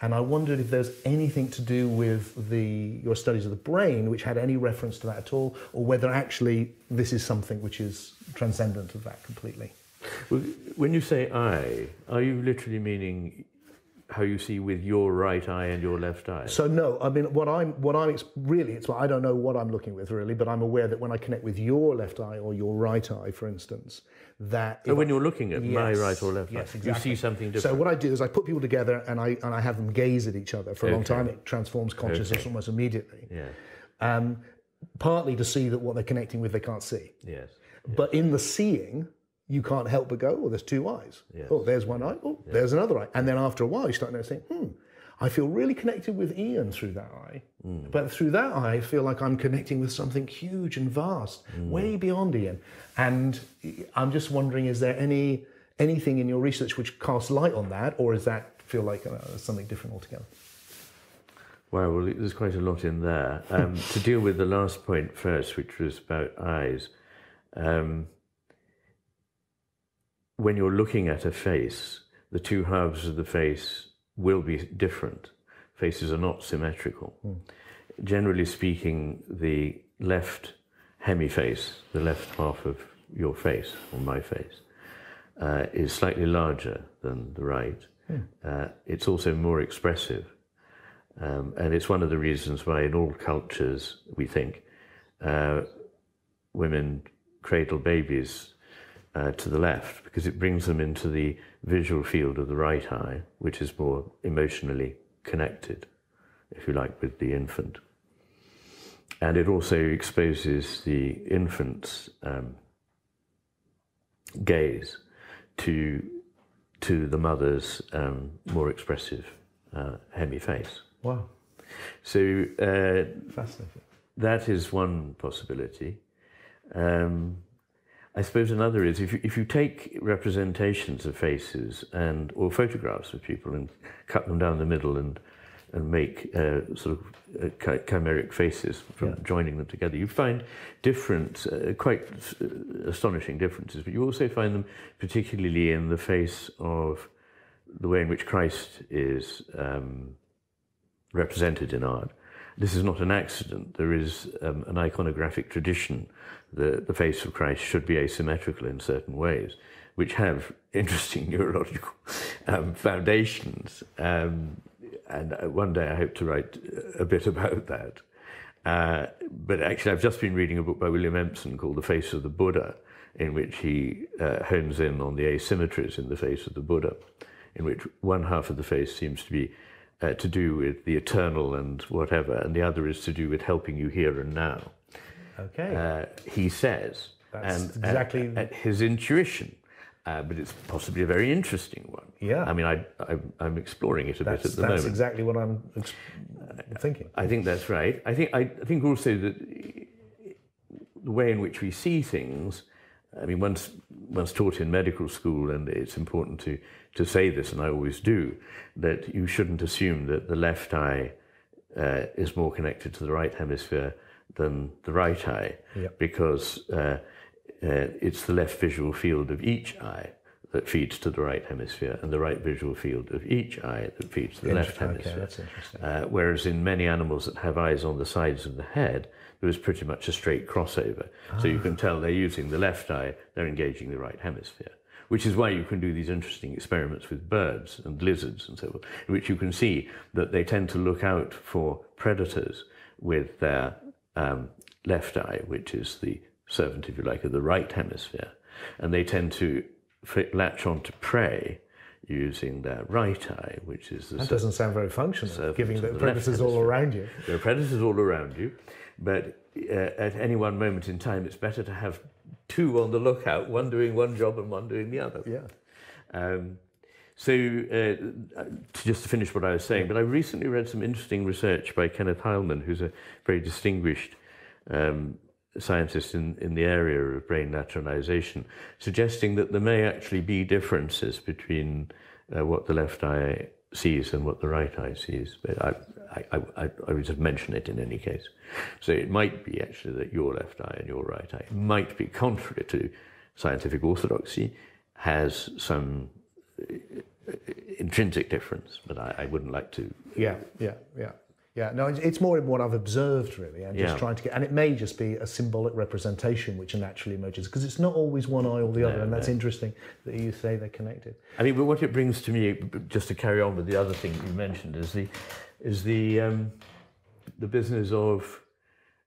And I wondered if there's anything to do with the, your studies of the brain which had any reference to that at all, or whether actually this is something which is transcendent of that completely. When you say I, are you literally meaning how you see with your right eye and your left eye? So no, I mean what I'm what I'm really it's I don't know what I'm looking with really, but I'm aware that when I connect with your left eye or your right eye, for instance, that Oh, if when I- you're looking at my right or left yes, eye, exactly. you see something different. So what I do is I put people together and I and I have them gaze at each other for a long time. It transforms consciousness Okay. almost immediately. yeah, Um, partly to see that what they're connecting with they can't see, yes. but in the seeing. You can't help but go, oh, there's two eyes. Yes. Oh, there's one eye. Oh, there's another eye. And then after a while, you start noticing, hmm, I feel really connected with Iain through that eye. Hmm. But through that eye, I feel like I'm connecting with something huge and vast, Hmm. way beyond Iain. And I'm just wondering, is there any anything in your research which casts light on that, or does that feel like uh, something different altogether? Wow, well, there's quite a lot in there. Um, to deal with the last point first, which was about eyes, um, when you're looking at a face, the two halves of the face will be different. Faces are not symmetrical. Generally speaking, the left hemiface, the left half of your face, or my face, uh, is slightly larger than the right. Uh, it's also more expressive. Um, and it's one of the reasons why, in all cultures, we think uh, women cradle babies uh, to the left because it brings them into the visual field of the right eye, which is more emotionally connected, if you like, with the infant. And it also exposes the infant's um, gaze to to the mother's um, more expressive uh, hemi-face. Wow, So uh, fascinating. that is one possibility. Um, I suppose another is if you, if you take representations of faces and or photographs of people and cut them down the middle and and make uh, sort of uh, chimeric faces from Yeah. joining them together, you find different, uh, quite uh, astonishing differences. But you also find them particularly in the face of the way in which Christ is um, represented in art. This is not an accident. There is um, an iconographic tradition that the face of Christ should be asymmetrical in certain ways, which have *laughs* interesting neurological um, foundations. Um, and uh, one day I hope to write a bit about that. Uh, but actually, I've just been reading a book by William Empson called The Face of the Buddha, in which he uh, hones in on the asymmetries in the face of the Buddha, in which one half of the face seems to be uh, to do with the eternal and whatever, and the other is to do with helping you here and now. Okay. Uh, he says, That's and exactly- uh, uh, his intuition. Uh, but it's possibly a very interesting one. Yeah. I mean, I, I, I'm exploring it a that's bit at the that's moment. That's exactly what I'm thinking. I think that's right. I think I, I think also that the way in which we see things. I mean, once once taught in medical school, and it's important to to say this, and I always do, that you shouldn't assume that the left eye uh, is more connected to the right hemisphere than the right eye, Yep. because uh, uh, it's the left visual field of each eye that feeds to the right hemisphere, and the right visual field of each eye that feeds to the left Okay, hemisphere. that's interesting. Uh, whereas in many animals that have eyes on the sides of the head, there is pretty much a straight crossover. So you can tell they're using the left eye, they're engaging the right hemisphere. Which is why you can do these interesting experiments with birds and lizards and so forth, in which you can see that they tend to look out for predators with their um, left eye, which is the servant, if you like, of the right hemisphere. And they tend to latch on to prey using their right eye, which is the That doesn't sound very functional, given of the predators all around you. There are predators all around you, but uh, at any one moment in time, it's better to have two on the lookout, one doing one job and one doing the other. Yeah. Um, so, uh, to just to finish what I was saying, but I recently read some interesting research by Kenneth Heilman, who's a very distinguished um, scientist in, in the area of brain lateralization, suggesting that there may actually be differences between uh, what the left eye sees and what the right eye sees. But I, I, I, I would just mention it in any case. So it might be actually that your left eye and your right eye might be contrary to scientific orthodoxy, has some intrinsic difference, but I, I wouldn't like to. Yeah, yeah, yeah. Yeah, no, it's- more in what I've observed really, and just Yeah. trying to get, and it may just be a symbolic representation which naturally emerges because it's not always one eye or the other, and that's interesting that you say they're connected. I mean, but what it brings to me, just to carry on with the other thing you mentioned, is the is the um, the business of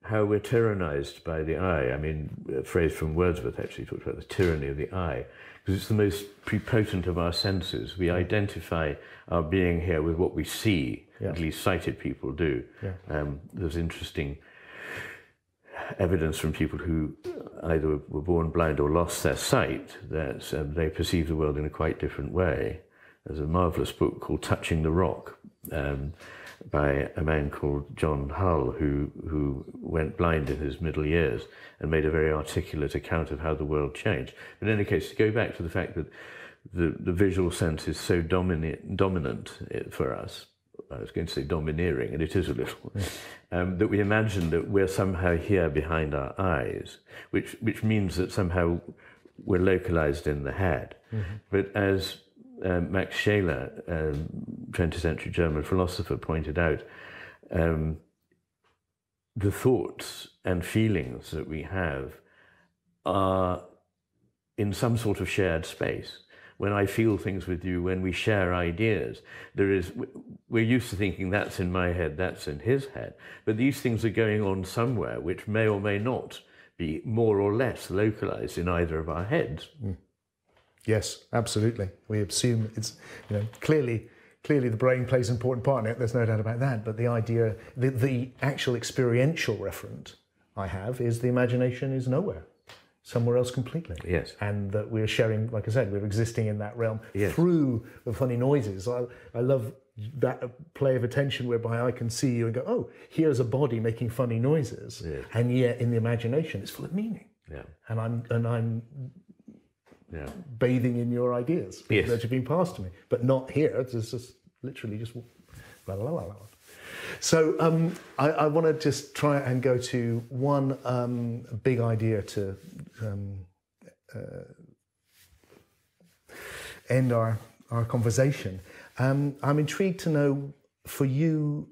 how we're tyrannized by the eye. I mean, a phrase from Wordsworth actually talks about the tyranny of the eye, because it's the most prepotent of our senses. We identify our being here with what we see. At least sighted people do. Yeah. Um, there's interesting evidence from people who either were born blind or lost their sight that um, they perceive the world in a quite different way. There's a marvelous book called Touching the Rock um, by a man called John Hull who, who went blind in his middle years and made a very articulate account of how the world changed. But in any case, to go back to the fact that the, the visual sense is so dominant, dominant eh, for us, I was going to say domineering, and it is a little, um, that we imagine that we're somehow here behind our eyes, which, which means that somehow we're localized in the head. But as um, Max Scheler, um, 20th century German philosopher, pointed out, um, the thoughts and feelings that we have are in some sort of shared space. When I feel things with you, when we share ideas, there is, we're used to thinking that's in my head, that's in his head. But these things are going on somewhere which may or may not be more or less localized in either of our heads. Yes, absolutely. We assume it's you know clearly clearly the brain plays an important part in it. There's no doubt about that. But the idea, the, the actual experiential referent I have is the imagination is nowhere, somewhere else completely. Yes. and that we're sharing, like I said, we're existing in that realm Yes. through the funny noises. I, I love that play of attention whereby I can see you and go, oh, here's a body making funny noises, Yes. and yet in the imagination it's full of meaning. Yeah. And I'm and I'm Yeah. bathing in your ideas Yes. that have been passed to me, but not here. It's just literally just la la la la. la. So um, I, I want to just try and go to one um, big idea to um, uh, end our our conversation. Um, I'm intrigued to know for you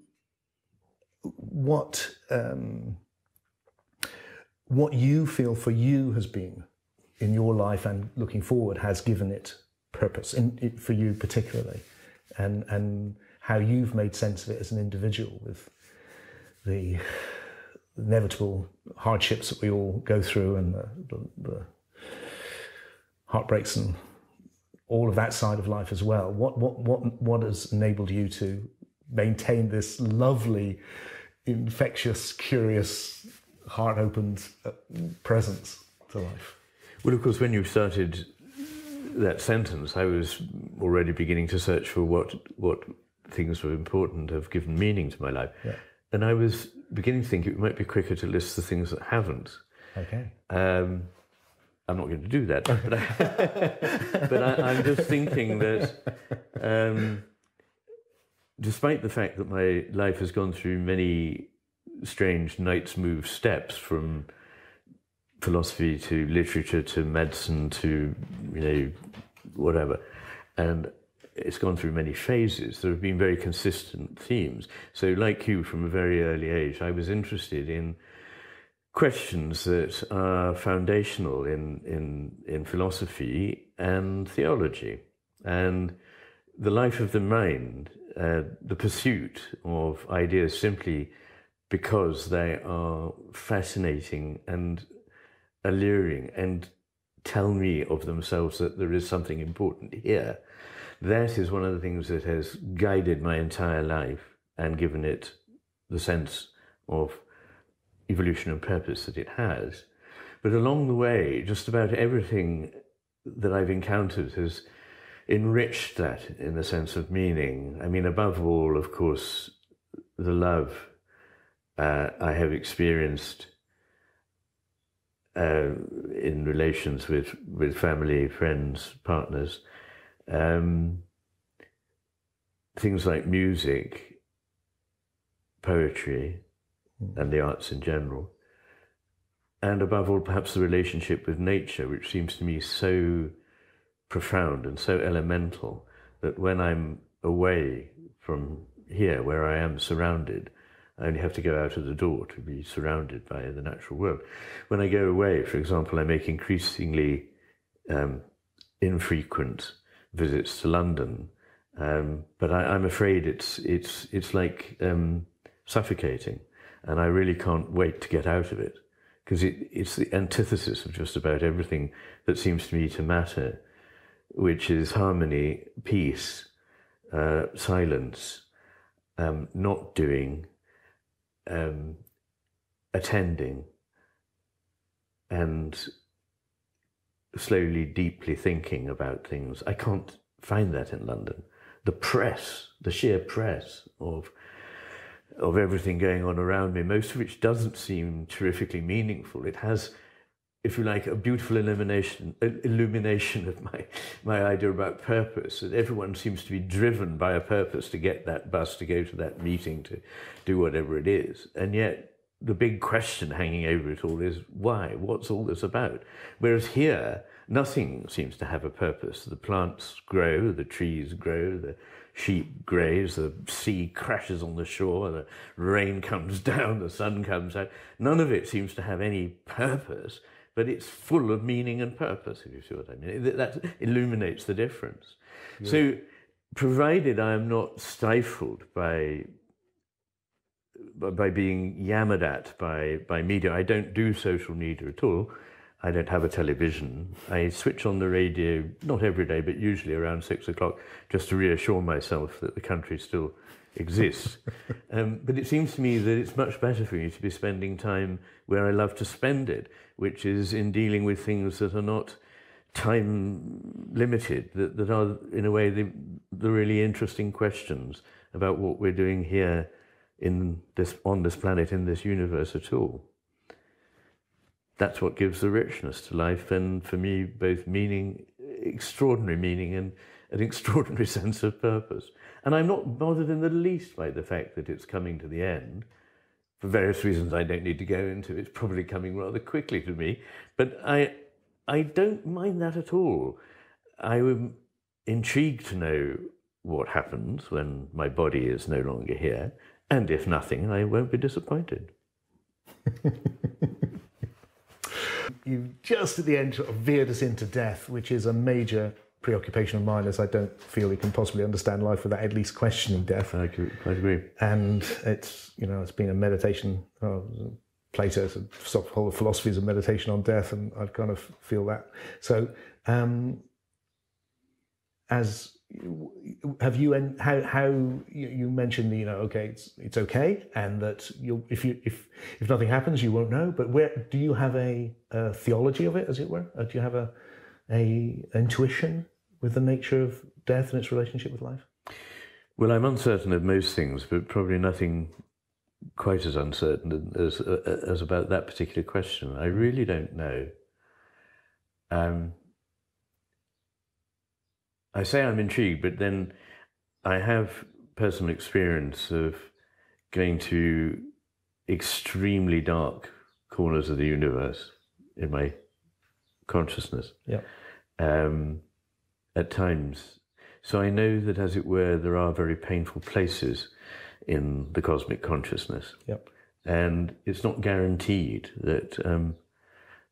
what um, what you feel for you has been in your life and looking forward has given it purpose in, for you particularly and and how you've made sense of it as an individual with the inevitable hardships that we all go through and the, the, the heartbreaks and all of that side of life as well. What what what what has enabled you to maintain this lovely infectious curious heart opened uh, presence to life Well, of course, when you started that sentence, I was already beginning to search for what what things were important, have given meaning to my life, Yeah. and I was beginning to think it might be quicker to list the things that haven't. okay Um, I'm not going to do that, but, I, *laughs* but I, I'm just thinking that, um, despite the fact that my life has gone through many strange Knight's Move steps from philosophy to literature to medicine to you know whatever, and it's gone through many phases. There have been very consistent themes. So, like you, from a very early age, I was interested in questions that are foundational in, in, in philosophy and theology. And the life of the mind, uh, the pursuit of ideas simply because they are fascinating and alluring and tell me of themselves that there is something important here. That is one of the things that has guided my entire life and given it the sense of evolution and purpose that it has. But along the way, just about everything that I've encountered has enriched that in the sense of meaning. I mean, above all, of course, the love uh, I have experienced uh, in relations with, with family, friends, partners. Um, things like music, poetry, and the arts in general. And above all, perhaps the relationship with nature, which seems to me so profound and so elemental that when I'm away from here, where I am surrounded, I only have to go out of the door to be surrounded by the natural world. When I go away, for example, I make increasingly um, infrequent visits to London, um, but I, am afraid it's it's it's like um, suffocating, and I really can't wait to get out of it because it, it's the antithesis of just about everything that seems to me to matter, which is harmony, peace, uh, silence, um, not doing, um, attending, and slowly, deeply thinking about things. I can't find that in London. The press, the sheer press of of everything going on around me, most of which doesn't seem terrifically meaningful. It has, if you like, a beautiful illumination, uh, illumination of my, my idea about purpose. That everyone seems to be driven by a purpose to get that bus, to go to that meeting, to do whatever it is. And yet, the big question hanging over it all is why? What's all this about? Whereas here, nothing seems to have a purpose. The plants grow, the trees grow, the sheep graze, the sea crashes on the shore, the rain comes *laughs* down, the sun comes out. None of it seems to have any purpose, but it's full of meaning and purpose, if you see what I mean. That illuminates the difference. Yeah. So, provided I am not stifled by by being yammered at by, by media. I don't do social media at all. I don't have a television. I switch on the radio, not every day, but usually around six o'clock, just to reassure myself that the country still exists. *laughs* um, but it seems to me that it's much better for me to be spending time where I love to spend it, which is in dealing with things that are not time limited, that, that are, in a way, the, the really interesting questions about what we're doing here in this, on this planet, in this universe at all. That's what gives the richness to life, and for me, both meaning, extraordinary meaning, and an *laughs* extraordinary sense of purpose. And I'm not bothered in the least by the fact that it's coming to the end. For various reasons I don't need to go into, it's probably coming rather quickly to me. But I, I don't mind that at all. I am intrigued to know what happens when my body is no longer here. And if nothing, I won't be disappointed. *laughs* You've just at the end veered us into death, which is a major preoccupation of mine, is I don't feel we can possibly understand life without at least questioning death. I agree. I agree. And it's you know it's been a meditation. Oh, Plato's whole philosophies of meditation on death, and I kind of feel that. So, um, as have you and how how you mentioned you know okay it's it's okay and that you if you if if nothing happens you won't know but where do you have a, a theology of it as it were or do you have a a intuition with the nature of death and its relationship with life? Well i'm uncertain of most things but probably nothing quite as uncertain as as about that particular question. I really don't know. Um, I say I'm intrigued, but then I have personal experience of going to extremely dark corners of the universe in my consciousness. Yeah. Um, at times. So I know that, as it were, there are very painful places in the cosmic consciousness. Yep. And it's not guaranteed that, um,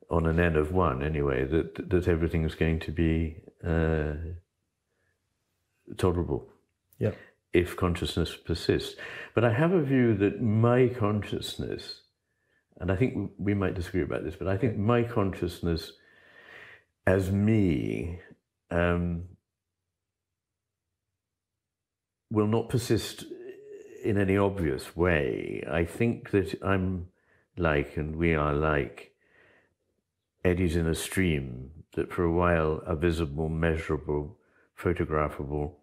on an n of one anyway, that that everything is going to be uh, tolerable. Yeah. If consciousness persists. But I have a view that my consciousness, and I think we might disagree about this, but I think my consciousness as me um, will not persist in any obvious way. I think that I'm like, and we are like, eddies in a stream that for a while are visible, measurable, photographable.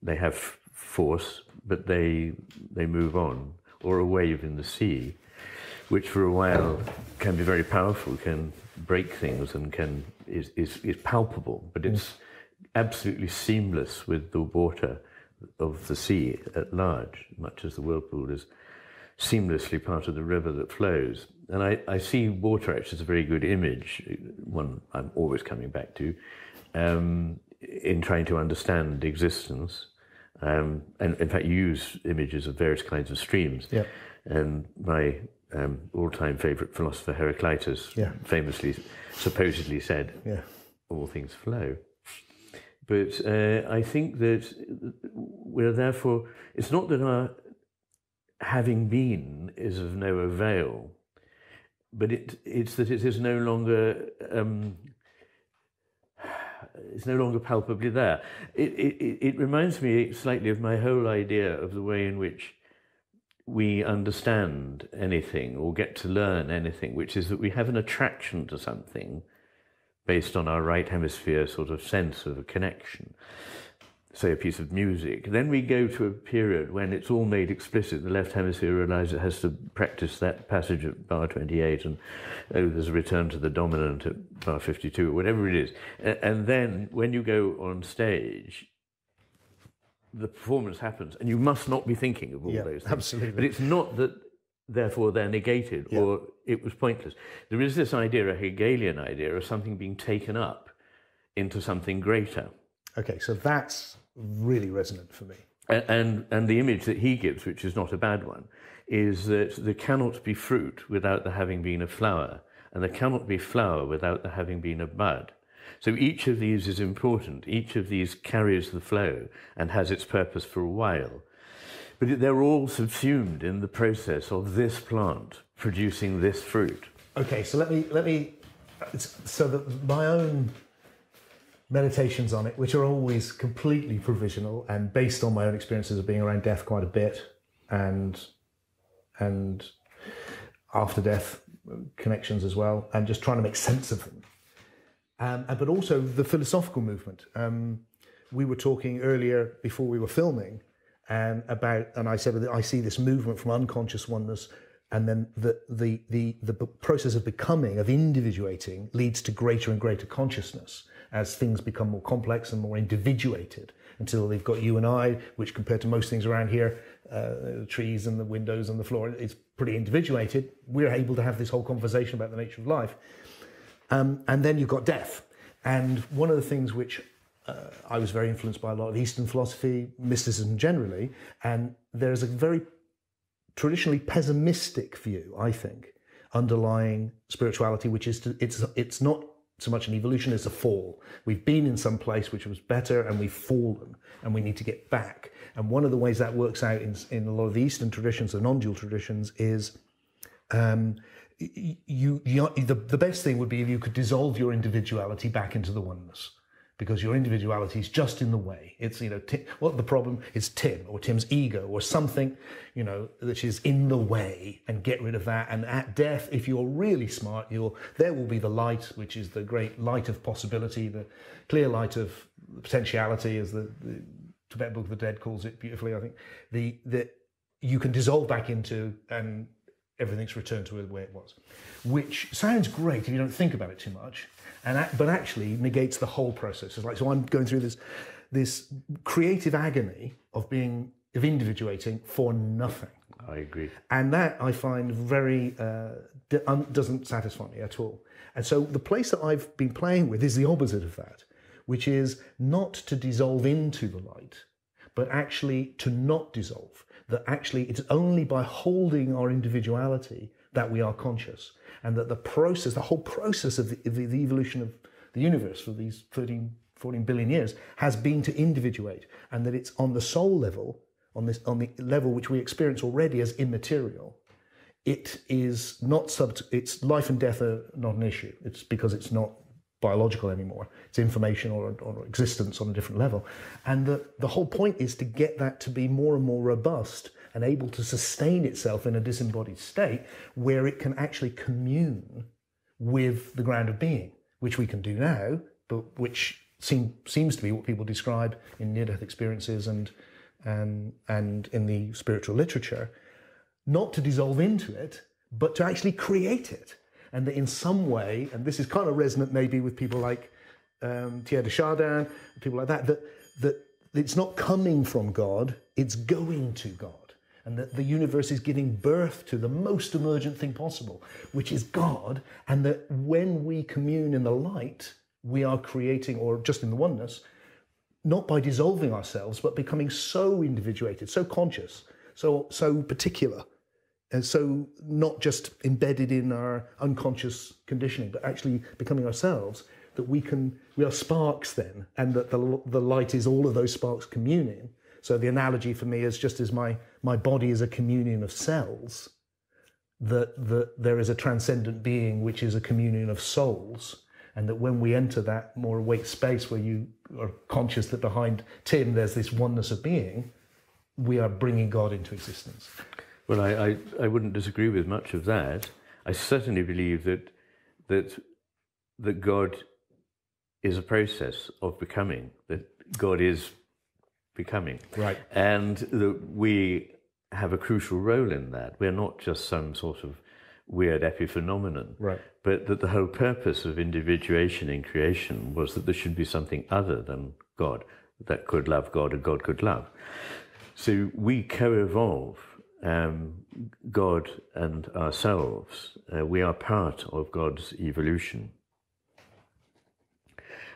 They have force, but they they move on, or a wave in the sea, which for a while can be very powerful, can break things, and can is is, is palpable, but it's absolutely seamless with the water of the sea at large, much as the whirlpool is seamlessly part of the river that flows. And I, I see water actually as a very good image, one I'm always coming back to, um, in trying to understand existence. Um, and in fact, use images of various kinds of streams. Yeah. And my um, all-time favorite philosopher Heraclitus Yeah. famously, supposedly said, Yeah. all things flow. But uh, I think that we're therefore, it's not that our having been is of no avail, but it, it's that it is no longer. Um, it's no longer palpably there. It, it, it reminds me slightly of my whole idea of the way in which we understand anything or get to learn anything, which is that we have an attraction to something based on our right hemisphere sort of sense of a connection. Say a piece of music. Then we go to a period when it's all made explicit. The left hemisphere realizes it has to practice that passage at bar 28, and oh, there's a return to the dominant at bar 52, or whatever it is. And then when you go on stage, the performance happens, and you must not be thinking of all Yeah, those things. absolutely. But it's not that, therefore, they're negated Yeah. or it was pointless. There is this idea, a Hegelian idea, of something being taken up into something greater. Okay, so that's really resonant for me. A- And, and the image that he gives, which is not a bad one, is that there cannot be fruit without there having been a flower, and there cannot be flower without there having been a bud. So each of these is important. Each of these carries the flow and has its purpose for a while. But they're all subsumed in the process of this plant producing this fruit. Okay, so let me let me so that my own meditations on it, which are always completely provisional and based on my own experiences of being around death quite a bit and and after death connections as well, and just trying to make sense of them. Um, but also the philosophical movement. Um, we were talking earlier before we were filming and about, and I said I see this movement from unconscious oneness, and then the the the the process of becoming, of individuating, leads to greater and greater consciousness as things become more complex and more individuated until they've got you and I, which compared to most things around here, uh, the trees and the windows and the floor, it's pretty individuated. We're able to have this whole conversation about the nature of life. Um, and then you've got death. And one of the things which uh, I was very influenced by a lot of Eastern philosophy, mysticism generally, and there's a very traditionally pessimistic view, I think, underlying spirituality, which is to, it's it's not so much an evolution as a fall. We've been in some place which was better, and we've fallen, and we need to get back. And one of the ways that works out in, in a lot of the Eastern traditions, the non-dual traditions, is um, you, you the, the best thing would be if you could dissolve your individuality back into the oneness because your individuality is just in the way. It's, you know, Ti- what the problem is Tim or Tim's ego or something, you know, that is in the way and get rid of that. And at death, if you're really smart, you'll, there will be the light, which is the great light of possibility, the clear light of potentiality as the, the Tibetan Book of the Dead calls it beautifully, I think, the, that you can dissolve back into and everything's returned to where it was, which sounds great if you don't think about it too much, and but actually negates the whole process. It's like so I'm going through this this creative agony of being of individuating for nothing, I agree. and that I find very uh, doesn't satisfy me at all. And so the place that I've been playing with is the opposite of that, which is not to dissolve into the light, but actually to not dissolve. That actually it's only by holding our individuality that we are conscious, and that the process, the whole process of the, the, evolution of the universe for these 13, 14 billion years has been to individuate, and that it's on the soul level, on this on the level which we experience already as immaterial. It is not sub. It's life and death are not an issue. It's because it's not biological anymore. It's information or, or existence on a different level. And the, the whole point is to get that to be more and more robust and able to sustain itself in a disembodied state where it can actually commune with the ground of being, which we can do now, but which seem, seems to be what people describe in near-death experiences and, and, and in the spiritual literature, not to dissolve into it, but to actually create it and that in some way, and this is kind of resonant maybe with people like um, Teilhard de Chardin, people like that, that that it's not coming from God, it's going to God, and that the universe is giving birth to the most emergent thing possible, which is God, and that when we commune in the light, we are creating, or just in the oneness, not by dissolving ourselves, but becoming so individuated, so conscious, so so particular, and so not just embedded in our unconscious conditioning, but actually becoming ourselves. That we can, we are sparks then, and that the the light is all of those sparks communing. So the analogy for me is just as my my body is a communion of cells, that that there is a transcendent being which is a communion of souls and that when we enter that more awake space where you are conscious that behind Tim there's this oneness of being, we are bringing God into existence. Well, I, I, I wouldn't disagree with much of that. I certainly believe that that that God is a process of becoming. That God is becoming, Right. and that we have a crucial role in that. We're not just some sort of weird epiphenomenon, Right. but that the whole purpose of individuation in creation was that there should be something other than God that could love God and God could love. So we co-evolve um, God and ourselves. Uh, we are part of God's evolution.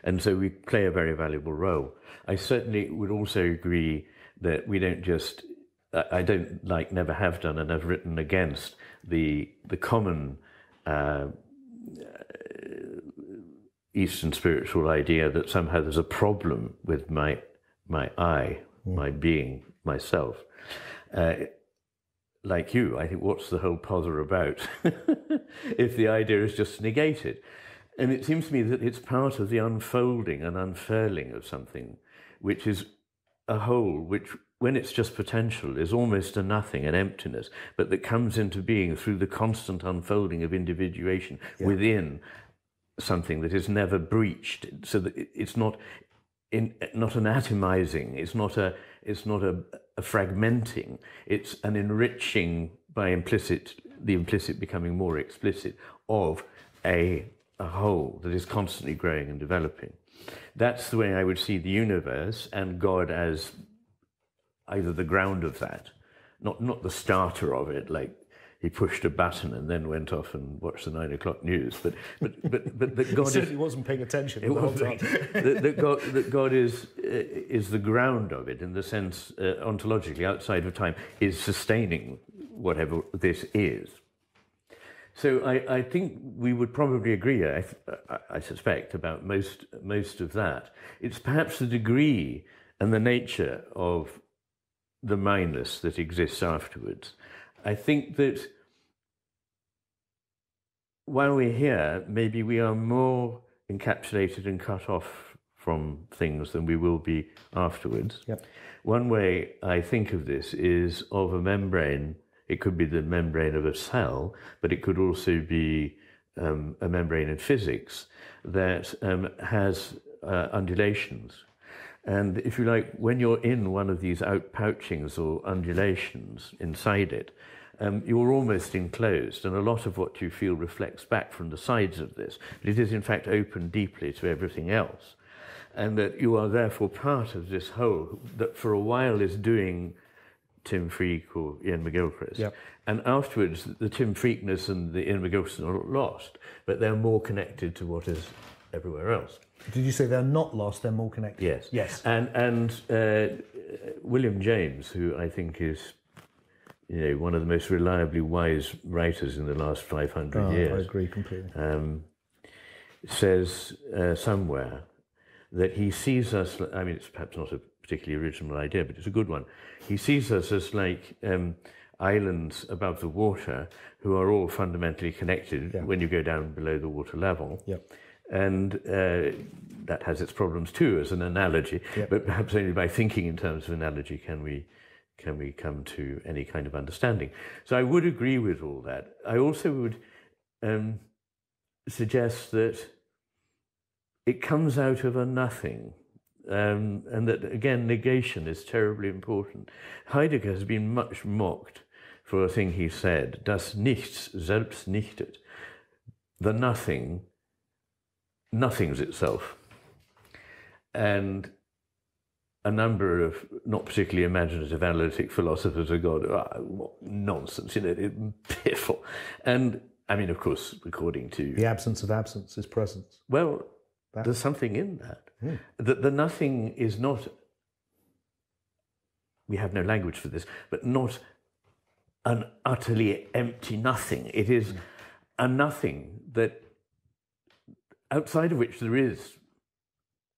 And so we play a very valuable role. I certainly would also agree that we don't just, I don't like, never have done, and I've written against the, the common uh, Eastern spiritual idea that somehow there's a problem with my, my I, my being, myself. Uh, like you, I think, what's the whole pother about? *laughs* If the idea is just negated? And it seems to me that it's part of the unfolding and unfurling of something, which is a whole, which, when it's just potential, is almost a nothing, an emptiness, but that comes into being through the constant unfolding of individuation within something that is never breached, so that it's not in, not an atomizing, it's not a it's not a, a fragmenting, it's an enriching by implicit the implicit becoming more explicit of a a whole that is constantly growing and developing. That's the way I would see the universe and God as either the ground of that, not not the starter of it, like he pushed a button and then went off and watched the nine o'clock news, but but but but, but *laughs* God is certainly wasn't paying attention. it was *laughs* that, that God, that God is uh, is the ground of it in the sense uh, ontologically outside of time is sustaining whatever this is. So I, I think we would probably agree. I, I, I suspect about most most of that. It's perhaps the degree and the nature of the minus that exists afterwards. I think that while we're here, maybe we are more encapsulated and cut off from things than we will be afterwards. Yep. One way I think of this is of a membrane. It could be the membrane of a cell, but it could also be um, a membrane in physics that um, has uh, undulations. And if you like, when you're in one of these outpouchings or undulations inside it, um, you're almost enclosed, and a lot of what you feel reflects back from the sides of this. But it is, in fact, open deeply to everything else. And that you are therefore part of this whole that for a while is doing Tim Freke or Iain McGilchrist. Yep. And afterwards, the Tim Freakness and the Iain McGilchrist are lost, but they're more connected to what is everywhere else. Did you say they're not lost? They're more connected. Yes. Yes. And and uh, William James, who I think is, you know, one of the most reliably wise writers in the last five hundred Oh, I years, I agree completely. um, says uh, somewhere that he sees us. I mean, it's perhaps not a particularly original idea, but it's a good one. He sees us as like. Um, Islands above the water, who are all fundamentally connected Yeah. when you go down below the water level Yep. and uh, that has its problems too as an analogy. Yep. But perhaps only by thinking in terms of analogy can we can we come to any kind of understanding. So I would agree with all that. I also would um, suggest that it comes out of a nothing. Um, and that again, negation is terribly important. Heidegger has been much mocked for a thing he said, das Nichts selbst nichtet. The nothing nothing's itself. And a number of not particularly imaginative analytic philosophers have gone, ah, what nonsense, you know, piffle. And I mean, of course, according to, The absence of absence is presence. well, there's something in that. That the nothing is not, we have no language for this, but not an utterly empty nothing. It is a nothing that outside of which there is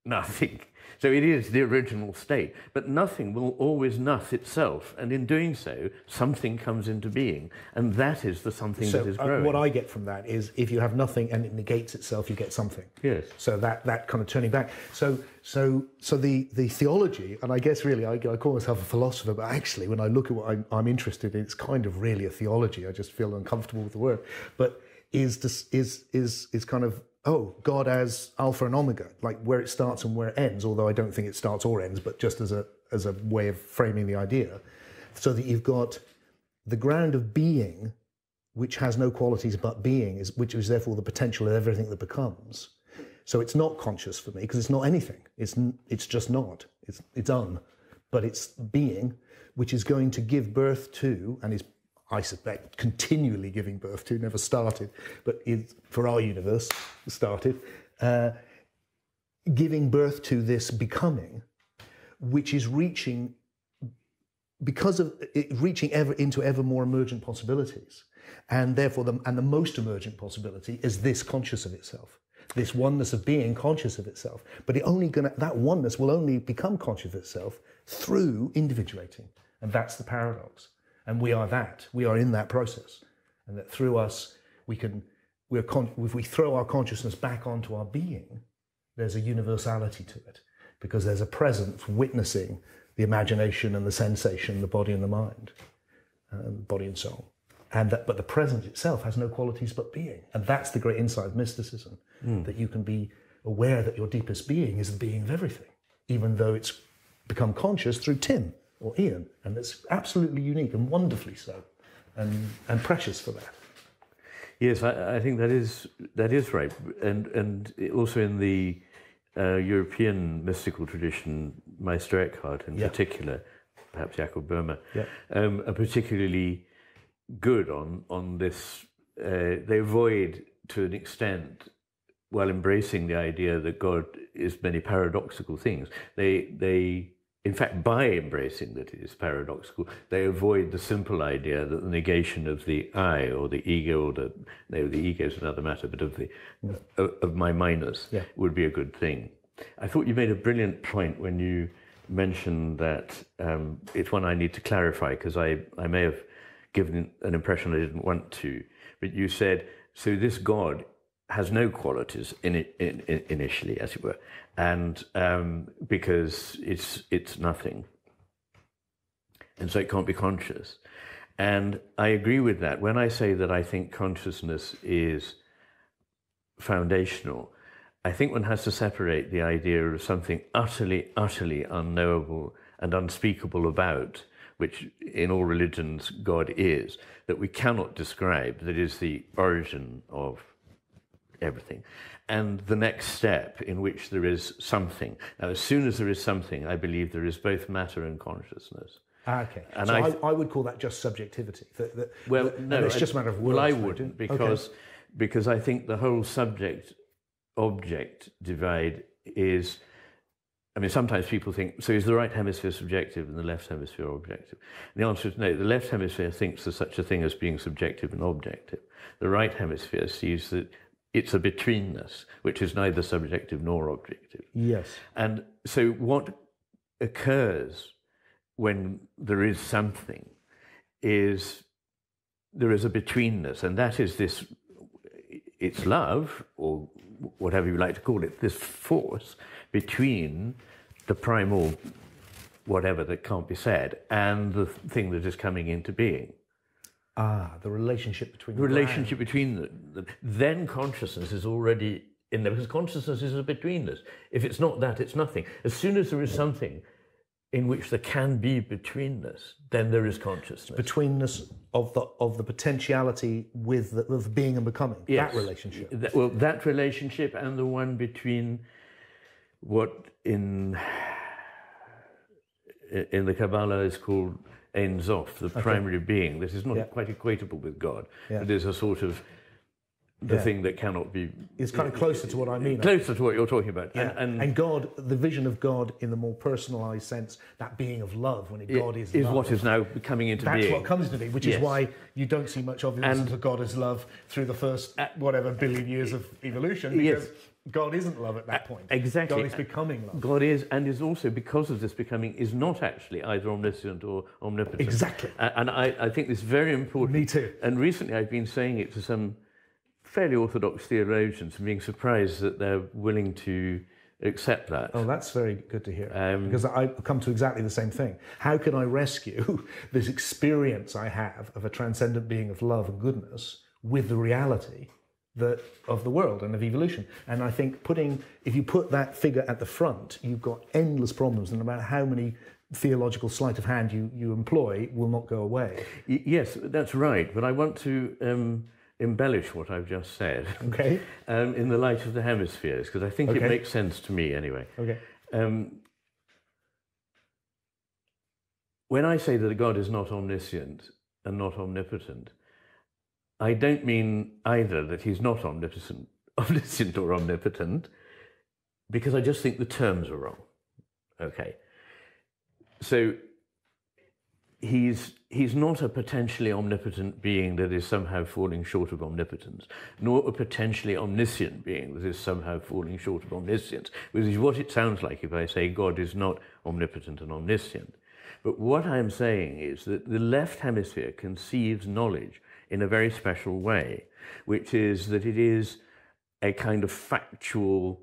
nothing. So it is the original state. But nothing will always noth itself. And in doing so, something comes into being. And that is the something So that is uh, growing. what I get from that is if you have nothing and it negates itself, you get something. Yes. So that that kind of turning back. So so so the the theology, and I guess really I, I call myself a philosopher, but actually when I look at what I'm, I'm interested in, it's kind of really a theology. I just feel uncomfortable with the word, but is this is is is kind of oh God as Alpha and Omega, like where it starts and where it ends. Although I don't think it starts or ends, but just as a as a way of framing the idea, so that you've got the ground of being which has no qualities but being, is, which is therefore the potential of everything that becomes. So it's not conscious for me because it's not anything. It's it's just not. It's it's un, but it's being, which is going to give birth to and is, I suspect, continually giving birth to. Never started, but is for our universe started, uh, giving birth to this becoming, which is reaching because of it reaching ever into ever more emergent possibilities. And therefore the, and the most emergent possibility is this conscious of itself this oneness of being conscious of itself. But it only gonna that oneness will only become conscious of itself through individuating. And that's the paradox and we are that. We are in that process. And that through us we can we're con- if we throw our consciousness back onto our being there's a universality to it. Because there's a presence witnessing the imagination and the sensation, the body and the mind, um, body and soul. And that, but the present itself has no qualities but being. And that's the great insight of mysticism, that you can be aware that your deepest being is the being of everything, even though it's become conscious through Tim or Iain. And it's absolutely unique and wonderfully so, and, and precious for that. Yes, I, I think that is that is right, and and also in the uh, European mystical tradition, Meister Eckhart in Yeah. particular, perhaps Jakob Böhme, Yeah. um, are particularly good on on this. Uh, they avoid to an extent, while embracing the idea that God is many paradoxical things. They they in fact, by embracing that it is paradoxical, they avoid the simple idea that the negation of the I or the ego, or the no, the ego is another matter, but of the of, of my minus Yeah. would be a good thing. I thought you made a brilliant point when you mentioned that um, it's one I need to clarify because I, I may have given an impression I didn't want to. But you said, so this God has no qualities in it in, in, initially, as it were, and um, because it's it's nothing, and so it can't be conscious. And I agree with that. When I say that I think consciousness is foundational, I think one has to separate the idea of something utterly, utterly unknowable and unspeakable about, which in all religions God is, that we cannot describe, that is the origin of everything. And the next step in which there is something. Now, as soon as there is something, I believe there is both matter and consciousness. Ah, okay. And so I- I, I, would call that just subjectivity. That, that, Well, that- no, it's I- just a matter of words. Well, I wouldn't Okay. because because I think the whole subject object divide is. I mean, sometimes people think so. Is the right hemisphere subjective and the left hemisphere objective? And the answer is no. The left hemisphere thinks there's such a thing as being subjective and objective. The right hemisphere sees that it's a betweenness, which is neither subjective nor objective. Yes. And so, what occurs when there is something is there is a betweenness, and that is this it's love, or whatever you like to call it, this force between the primal whatever that can't be said and the thing that is coming into being. Ah, the relationship between The relationship between the, the then consciousness is already in there because consciousness is a betweenness. If it's not that, it's nothing. As soon as there is something in which there can be betweenness, then there is consciousness. betweenness of the of the potentiality with the, of being and becoming. Yes. That relationship. That- well, that relationship and the one between what in in the Kabbalah is called Ein Sof, the primary being that is not Yeah. quite equatable with God, Yeah. but is a sort of the Yeah. thing that cannot be It's kind of closer to what I mean. closer to what you're talking about. Yeah. And, and, And, God, the vision of God in the more personalized sense, that being of love, when God is love, what is now coming into That's being. That's what comes to be, which Yes. is why you don't see much evidence And- of God as love through the first Uh, whatever billion years of evolution, Yes. Uh, God isn't love at that point. exactly. God is becoming love. God is, and is also because of this becoming, is not actually either omniscient or omnipotent. Exactly. And I, I think this is very important. Me too. And recently I've been saying it to some fairly orthodox theologians and being surprised that they're willing to accept that. Oh, that's very good to hear. Um, because I've come to exactly the same thing. How can I rescue *laughs* this experience I have of a transcendent being of love and goodness with the reality that of the world and of evolution? And I think putting, if you put that figure at the front, you've got endless problems, and no matter how many theological sleight of hand you, you employ, will not go away. Y- yes, that's right. But I want to um, embellish what I've just said *laughs* Okay. um, in the light of the hemispheres, because I think Okay. it makes sense to me anyway. Okay. Um, when I say that a God is not omniscient and not omnipotent, I don't mean either that he's not omnipotent, *laughs* omniscient or omnipotent, because I just think the terms are wrong. Okay. So he's he's not a potentially omnipotent being that is somehow falling short of omnipotence, nor a potentially omniscient being that is somehow falling short of omniscience, which is what it sounds like if I say God is not omnipotent and omniscient. But what I'm saying is that the left hemisphere conceives knowledge in a very special way, which is that it is a kind of factual,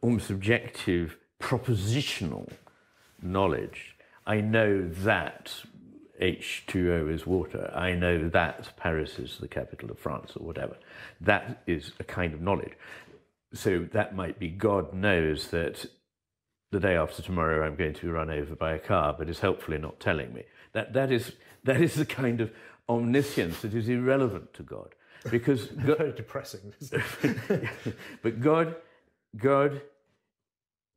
almost objective, propositional knowledge. I know that H2O is water. I know that Paris is the capital of France or whatever. That is a kind of knowledge. So that might be God knows that the day after tomorrow I'm going to be run over by a car, but is helpfully not telling me. That, that, is, that is the kind of omniscience that is irrelevant to God. Because *laughs* God, Very depressing. *laughs* but God, God,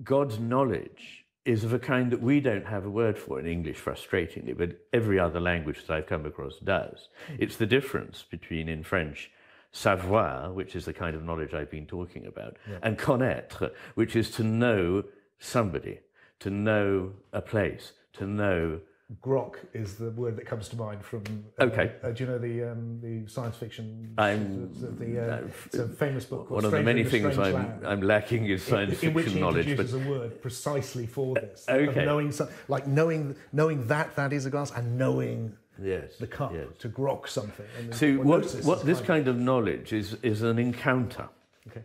God's knowledge is of a kind that we don't have a word for in English, frustratingly, but every other language that I've come across does. It's the difference between in French savoir, which is the kind of knowledge I've been talking about, and connaître, which is to know somebody, to know a place, to know Grok is the word that comes to mind from. Uh, Okay. Uh, do you know the um, the science fiction? I'm- the, the, uh, it's a famous book. one of the many things I'm, Land. I'm lacking is science in, in fiction knowledge, but a word precisely for this. Okay. Of knowing some, like knowing knowing that that is a glass and knowing yes, the cup yes. to grok something. And So what, what is this kind of knowledge is is an encounter. Okay.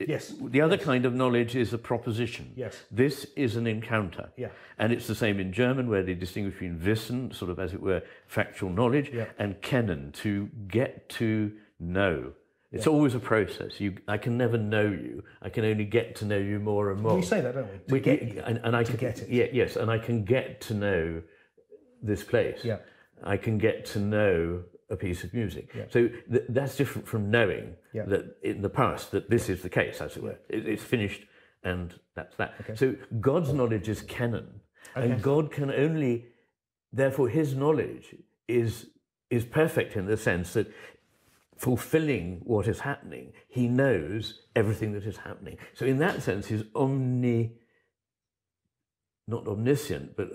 Yes. The other kind of knowledge is a proposition. Yes. This is an encounter. Yeah. And it's the same in German where they distinguish between Wissen, sort of as it were, factual knowledge, Yeah. and Kennen, to get to know. It's always a process. You, I can never know you. I can only get to know you more and more. We say that, don't we? To We- get you. and, and I To can get it. Yeah, yes, and I can get to know this place. Yeah. I can get to know a piece of music. Yeah. So th- that's different from knowing Yeah. that in the past that this is the case, as it were. It, it's finished, and that's that. So God's knowledge is canon, oh, and God can only, therefore, His knowledge is is perfect in the sense that fulfilling what is happening, He knows everything that is happening. So in that sense, He's omni, not omniscient, but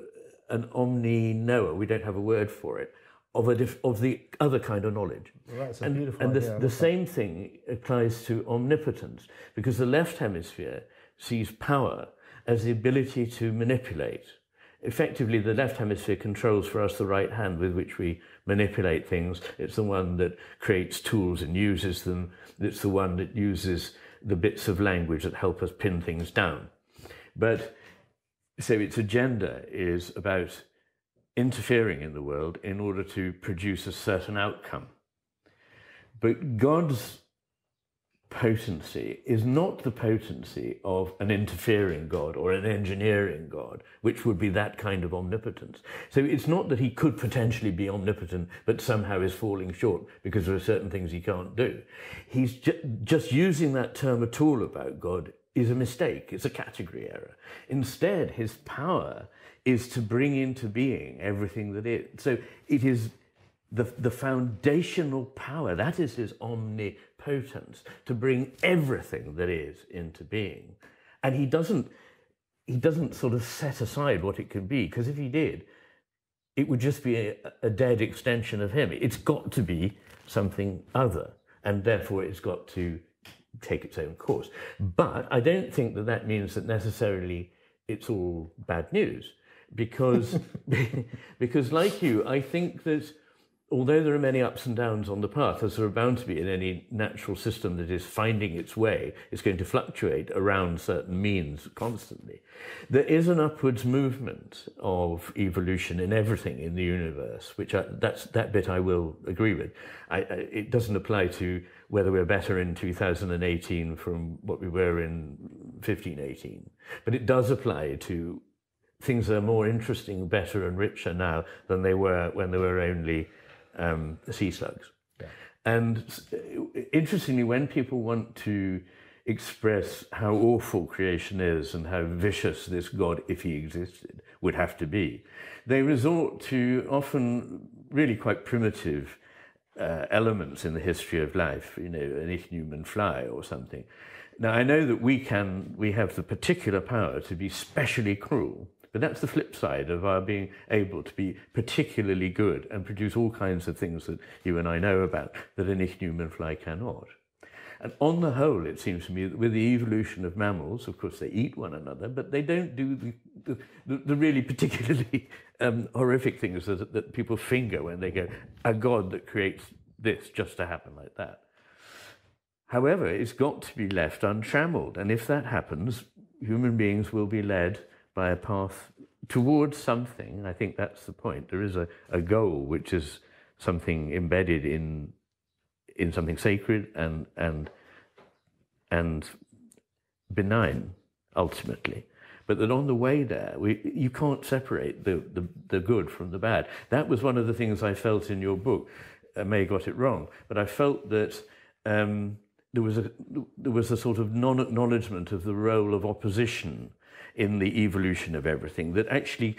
an omni knower. We don't have a word for it. Of, a diff, of the other kind of knowledge. Well, and and the, the same thing applies to omnipotence, because the left hemisphere sees power as the ability to manipulate. Effectively, the left hemisphere controls for us the right hand with which we manipulate things. It's the one that creates tools and uses them. It's the one that uses the bits of language that help us pin things down. But so its agenda is about interfering in the world in order to produce a certain outcome. But God's potency is not the potency of an interfering God or an engineering God, which would be that kind of omnipotence. So it's not that he could potentially be omnipotent, but somehow is falling short because there are certain things he can't do. He's ju- just using that term at all about God is a mistake. It's a category error. Instead, his power is to bring into being everything that is. So it is the, the foundational power, that is his omnipotence, to bring everything that is into being. And he doesn't, he doesn't sort of set aside what it could be, because if he did, it would just be a, a dead extension of him. It's got to be something other, and therefore it's got to take its own course. But I don't think that that means that necessarily it's all bad news, because *laughs* because like you, I think that although there are many ups and downs on the path, as there are bound to be in any natural system that is finding its way, it's going to fluctuate around certain means constantly. There is an upwards movement of evolution in everything in the universe, which I, that's, that bit I will agree with. I, I, it doesn't apply to whether we're better in 2018 from what we were in 1518, but it does apply to things are more interesting, better and richer now than they were when there were only um, sea slugs. Yeah. And interestingly, when people want to express how awful creation is and how vicious this God, if he existed, would have to be, they resort to often really quite primitive uh, elements in the history of life, you know, an ichneumon fly or something. Now, I know that we can, we have the particular power to be specially cruel, but that's the flip side of our being able to be particularly good and produce all kinds of things that you and I know about that an ichneumon fly cannot. And on the whole, it seems to me that with the evolution of mammals, of course, they eat one another, but they don't do the, the, the really particularly *laughs* um, horrific things that, that people finger when they go, a God that creates this just to happen like that. However, it's got to be left untrammeled. And if that happens, human beings will be led by a path towards something. I think that's the point. There is a, a goal which is something embedded in in something sacred and and and benign ultimately. But that on the way there, we, you can't separate the, the, the good from the bad. That was one of the things I felt in your book. I may have got it wrong, but I felt that um, there was a there was a sort of non-acknowledgement of the role of opposition in the evolution of everything, that actually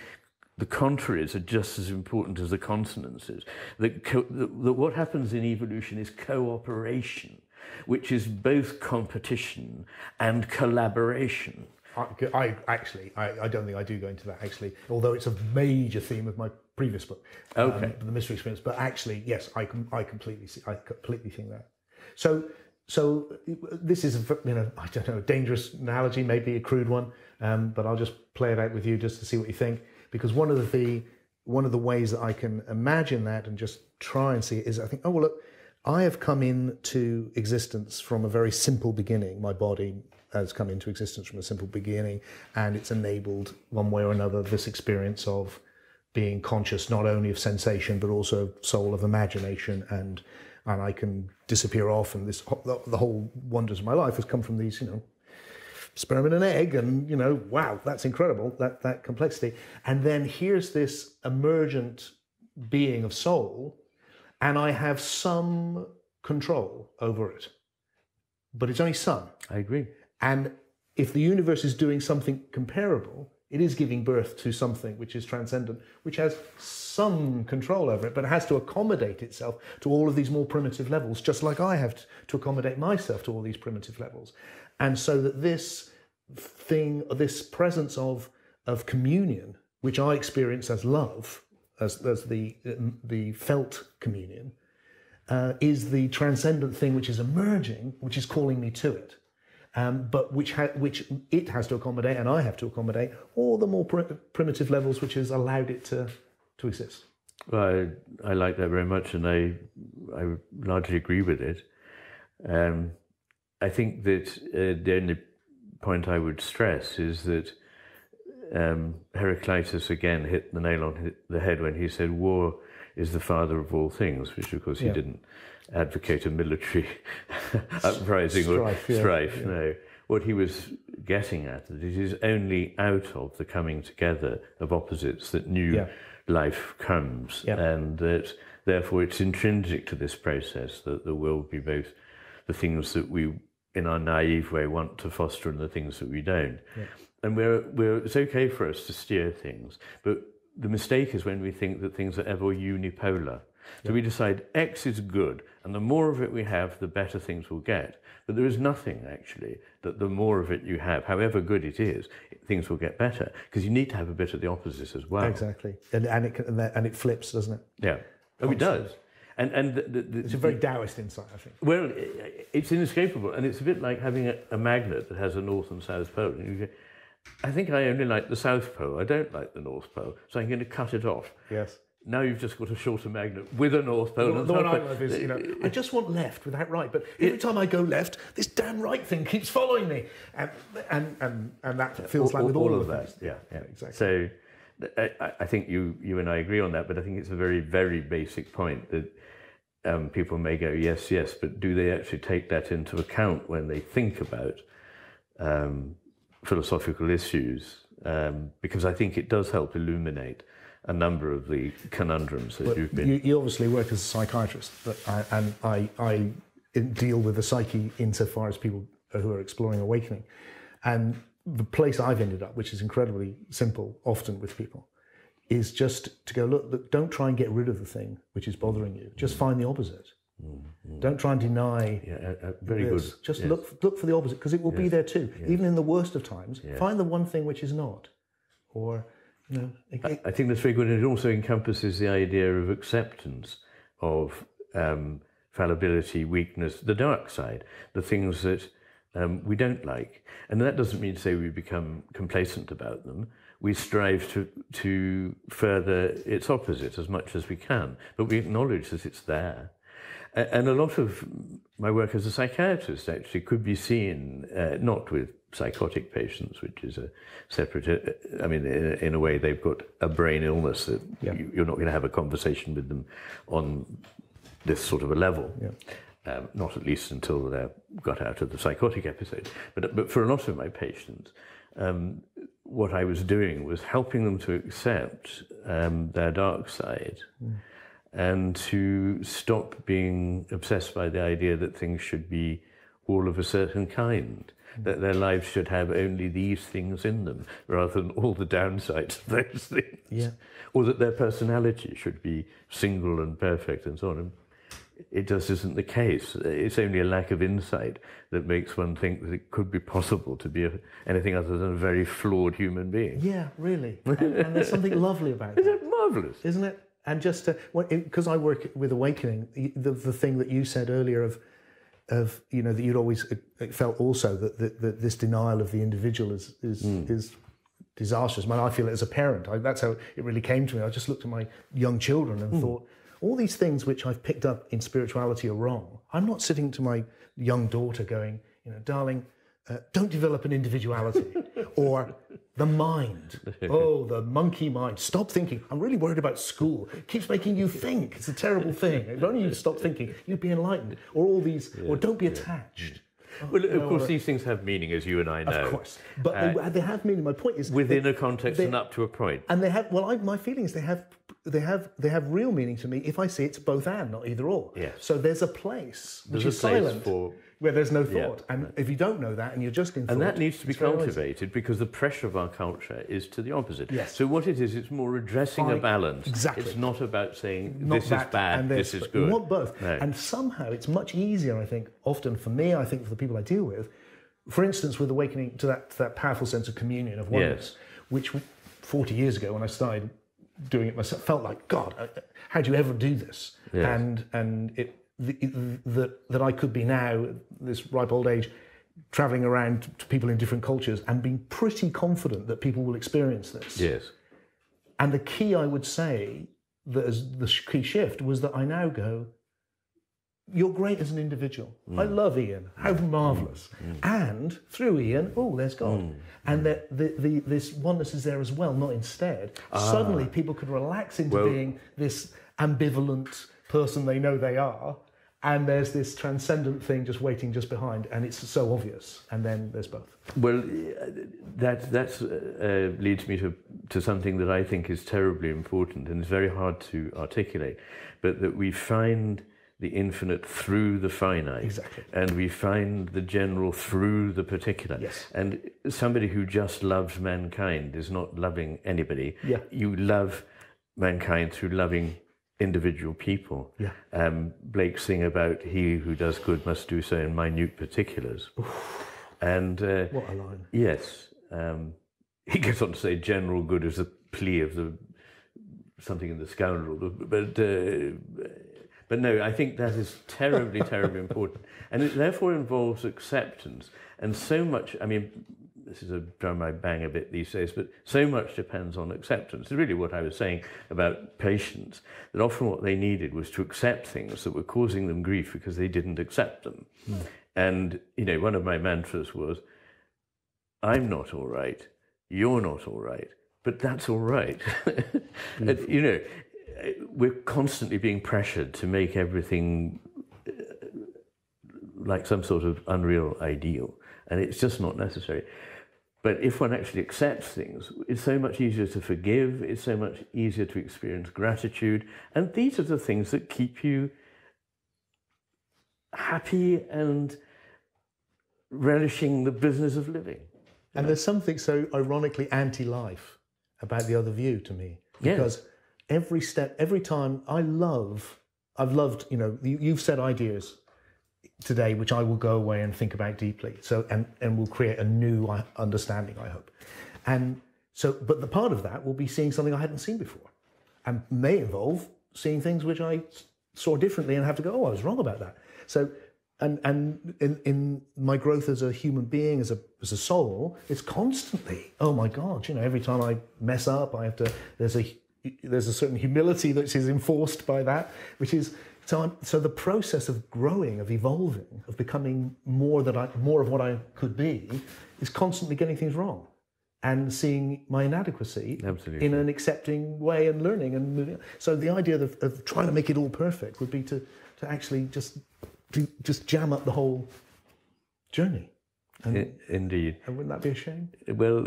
the contraries are just as important as the consonances. That, co- that what happens in evolution is cooperation, which is both competition and collaboration. I, I actually, I, I, don't think I do go into that actually, although it's a major theme of my previous book, um, okay. um, the mystery experience. But actually, yes, I, I completely, see, I completely think that. So so this is a, you know I don't know a dangerous analogy, maybe a crude one, um, but I'll just play it out with you just to see what you think. Because one of the one of the ways that I can imagine that and just try and see it is I think oh well look I have come into existence from a very simple beginning. My body has come into existence from a simple beginning, and it's enabled one way or another this experience of being conscious not only of sensation but also soul of imagination and and I can disappear off. And this the whole wonders of my life has come from these, you know, sperm and an egg, and you know, wow, that's incredible. That that complexity. And then here's this emergent being of soul, and I have some control over it, but it's only some. I agree. And if the universe is doing something comparable, it is giving birth to something which is transcendent, which has some control over it, but it has to accommodate itself to all of these more primitive levels, just like I have to accommodate myself to all these primitive levels. And so that this thing, this presence of, of communion, which I experience as love, as, as the, the felt communion, uh, is the transcendent thing which is emerging, which is calling me to it um, but which which it has to accommodate and I have to accommodate, or the more pr- primitive levels which has allowed it to to exist. Well, I, I like that very much, and I I largely agree with it. Um, I think that uh, the only point I would stress is that um, Heraclitus again hit the nail on the head when he said war is the father of all things, which of course he yeah. didn't advocate a military *laughs* uprising strife, or strife. Yeah. No, what he was getting at that it is only out of the coming together of opposites that new yeah. life comes, and that therefore it's intrinsic to this process that there will be both the things that we in our naive way want to foster in the things that we don't. Yeah. And we're, we're, it's okay for us to steer things, but the mistake is when we think that things are ever unipolar. So we decide X is good, and the more of it we have, the better things will get. But there is nothing actually that the more of it you have, however good it is, things will get better because you need to have a bit of the opposite as well. Exactly, and and it and, and it flips, doesn't it? Yeah. Oh, it does. And and the, the, It's a very Taoist insight, I think. well, it's inescapable, and it's a bit like having a, a magnet that has a north and south pole. And you go, I think I only like the south pole. I don't like the north pole, so I'm going to cut it off. Yes. Now you've just got a shorter magnet with a north pole. The, the one I love is, you know, I just want left without right, but every time I go left, this damn right thing keeps following me, and and and, and that feels like with all, of the that. Yeah, yeah, exactly. So I, I think you you and I agree on that, but I think it's a very very basic point that um, people may go yes yes, but do they actually take that into account when they think about um, philosophical issues? Um, because I think it does help illuminate a number of the conundrums that you've been. You, you obviously work as a psychiatrist, but I, and I, I deal with the psyche insofar as people who are exploring awakening. And the place I've ended up, which is incredibly simple often with people, is just to go, look, look don't try and get rid of the thing which is bothering you. Just find the opposite. Don't try and deny yeah, uh, uh, very this. good. Just Yes. look look for the opposite because it will be there too. Even in the worst of times, find the one thing which is not, or you know, it- it- I think that's very good, and it also encompasses the idea of acceptance of um, fallibility, weakness, the dark side, the things that um, we don't like, and that doesn't mean to say we become complacent about them. We strive to to further its opposite as much as we can, but we acknowledge that it's there. And a lot of my work as a psychiatrist actually could be seen uh, not with psychotic patients, which is a separate. Uh, I mean, in, a- way, they've got a brain illness that Yeah. you, you're not going to have a conversation with them on this sort of a level. Um, not at least until they've got out of the psychotic episode. But but for a lot of my patients, um, what I was doing was helping them to accept um, their dark side and to stop being obsessed by the idea that things should be all of a certain kind, that their lives should have only these things in them rather than all the downsides of those *laughs* things. Yeah. Or that their personality should be single and perfect and so on. It just isn't the case. It's only a lack of insight that makes one think that it could be possible to be a, anything other than a very flawed human being. yeah, really. *laughs* And, and there's something lovely about that. Isn't it marvelous? isn't it? And just uh, because I work with awakening, the, the thing that you said earlier of of you know that you'd always uh, uh felt also that, that, that this denial of the individual is is hmm. is disastrous. Man, I feel it as a parent. I, that's how it really came to me. I just looked at my young children and hmm. thought. All these things which I've picked up in spirituality are wrong. I'm not sitting to my young daughter going, you know, darling, uh, don't develop an individuality *laughs* or the mind. *laughs* Oh, the monkey mind. Stop thinking. I'm really worried about school. It keeps making you think. It's a terrible thing. If only you'd stop thinking, you'd be enlightened. Or all these, or don't be attached. Well, of course, these things have meaning, as you and I know. Of course. But they, they have meaning. My point is Within they- a context they- and up to a point. and they have well I, my feeling is they have they have they have real meaning to me if i see it's both and not either or Yes. so there's a place which There's is a place silent for- where there's no thought and if you don't know that and you're just in And that needs to be it's very noisy. cultivated because the pressure of our culture is to the opposite. Yes. So what it is, it's more addressing a balance. Exactly. It's not about saying Not this is bad, and this is good. You want both. No. And somehow it's much easier, I think, often for me, I think for the people I deal with, for instance, with awakening to that, to that powerful sense of communion, of oneness, Yes. which 40 years ago when I started doing it myself, felt like, God, how do you ever do this? Yes. And, and it, that, that I could be now, this ripe old age, traveling around to people in different cultures and being pretty confident that people will experience this. yes. And the key, I would say, that is the key shift was that I now go, you're great as an individual. I mm. love Iain. How mm. marvelous. Mm. And through Iain, oh, there's God. And that the, the, this oneness is there as well, not instead. Ah. Suddenly, people could relax into Well- being this ambivalent person they know they are. And there's this transcendent thing just waiting just behind, and it's so obvious. And then there's both. Well, uh, that that's, uh, leads me to, to something that I think is terribly important and it's very hard to articulate, but that we find the infinite through the finite. Exactly. And we find the general through the particular. Yes. And somebody who just loves mankind is not loving anybody. Yeah. You love mankind through loving individual people. Yeah. Um, Blake sing about he who does good must do so in minute particulars. and uh, What a line. yes, um, *laughs* he goes on to say general good is a plea of the something in the scoundrel, but. Uh, but no, I think that is terribly, terribly important. And it therefore involves acceptance. And so much, I mean, this is a drum I bang a bit these days, but so much depends on acceptance. It's really what I was saying about patients, that often what they needed was to accept things that were causing them grief because they didn't accept them. Hmm. And, you know, one of my mantras was, I'm not all right, you're not all right, but that's all right. *laughs* Hmm. and, you know, we're constantly being pressured to make everything uh, like some sort of unreal ideal, and it's just not necessary. But if one actually accepts things, it's so much easier to forgive, it's so much easier to experience gratitude, and these are the things that keep you happy and relishing the business of living. And there's something so ironically anti-life about the other view to me Yes. Every step, every time I love, I've loved. You know, you, you've said ideas today which I will go away and think about deeply. So and and will create a new understanding. I hope. And so, but the part of that will be seeing something I hadn't seen before, and may involve seeing things which I saw differently and have to go, oh, I was wrong about that. So, and and in, in my growth as a human being, as a as a soul, it's constantly, oh my God, you know, every time I mess up, I have to. There's a there's a certain humility that is enforced by that, which is so. I'm, so the process of growing, of evolving, of becoming more that I more of what I could be, is constantly getting things wrong, and seeing my inadequacy Absolutely. in an accepting way and learning and moving. So the idea of, of trying to make it all perfect would be to to actually just to just jam up the whole journey. And, Indeed. and wouldn't that be a shame? Well,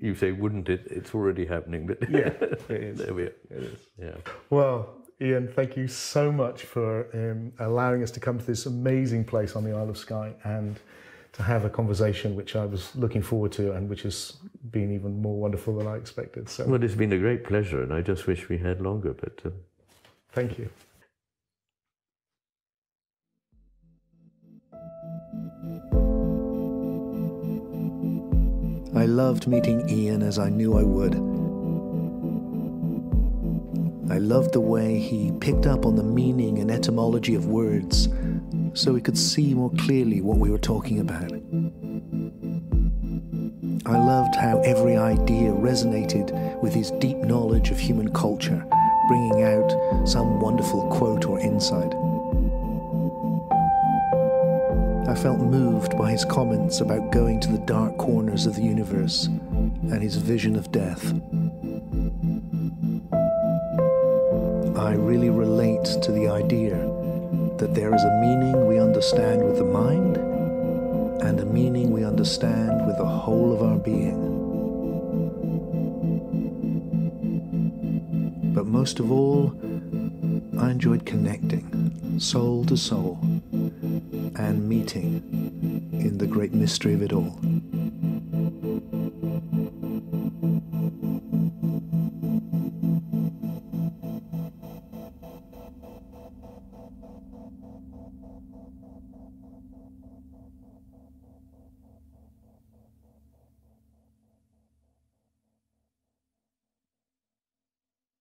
you say, wouldn't it? It's already happening, but Yeah, it *laughs* is. there we are. It is. Yeah. Well, Iain, thank you so much for um, allowing us to come to this amazing place on the Isle of Skye and to have a conversation which I was looking forward to and which has been even more wonderful than I expected. So, Well, it's been a great pleasure, and I just wish we had longer, but um, thank you. I loved meeting Iain as I knew I would. I loved the way he picked up on the meaning and etymology of words so we could see more clearly what we were talking about. I loved how every idea resonated with his deep knowledge of human culture, bringing out some wonderful quote or insight. I felt moved by his comments about going to the dark corners of the universe and his vision of death. I really relate to the idea that there is a meaning we understand with the mind and a meaning we understand with the whole of our being. But most of all, I enjoyed connecting soul to soul and meeting in the great mystery of it all.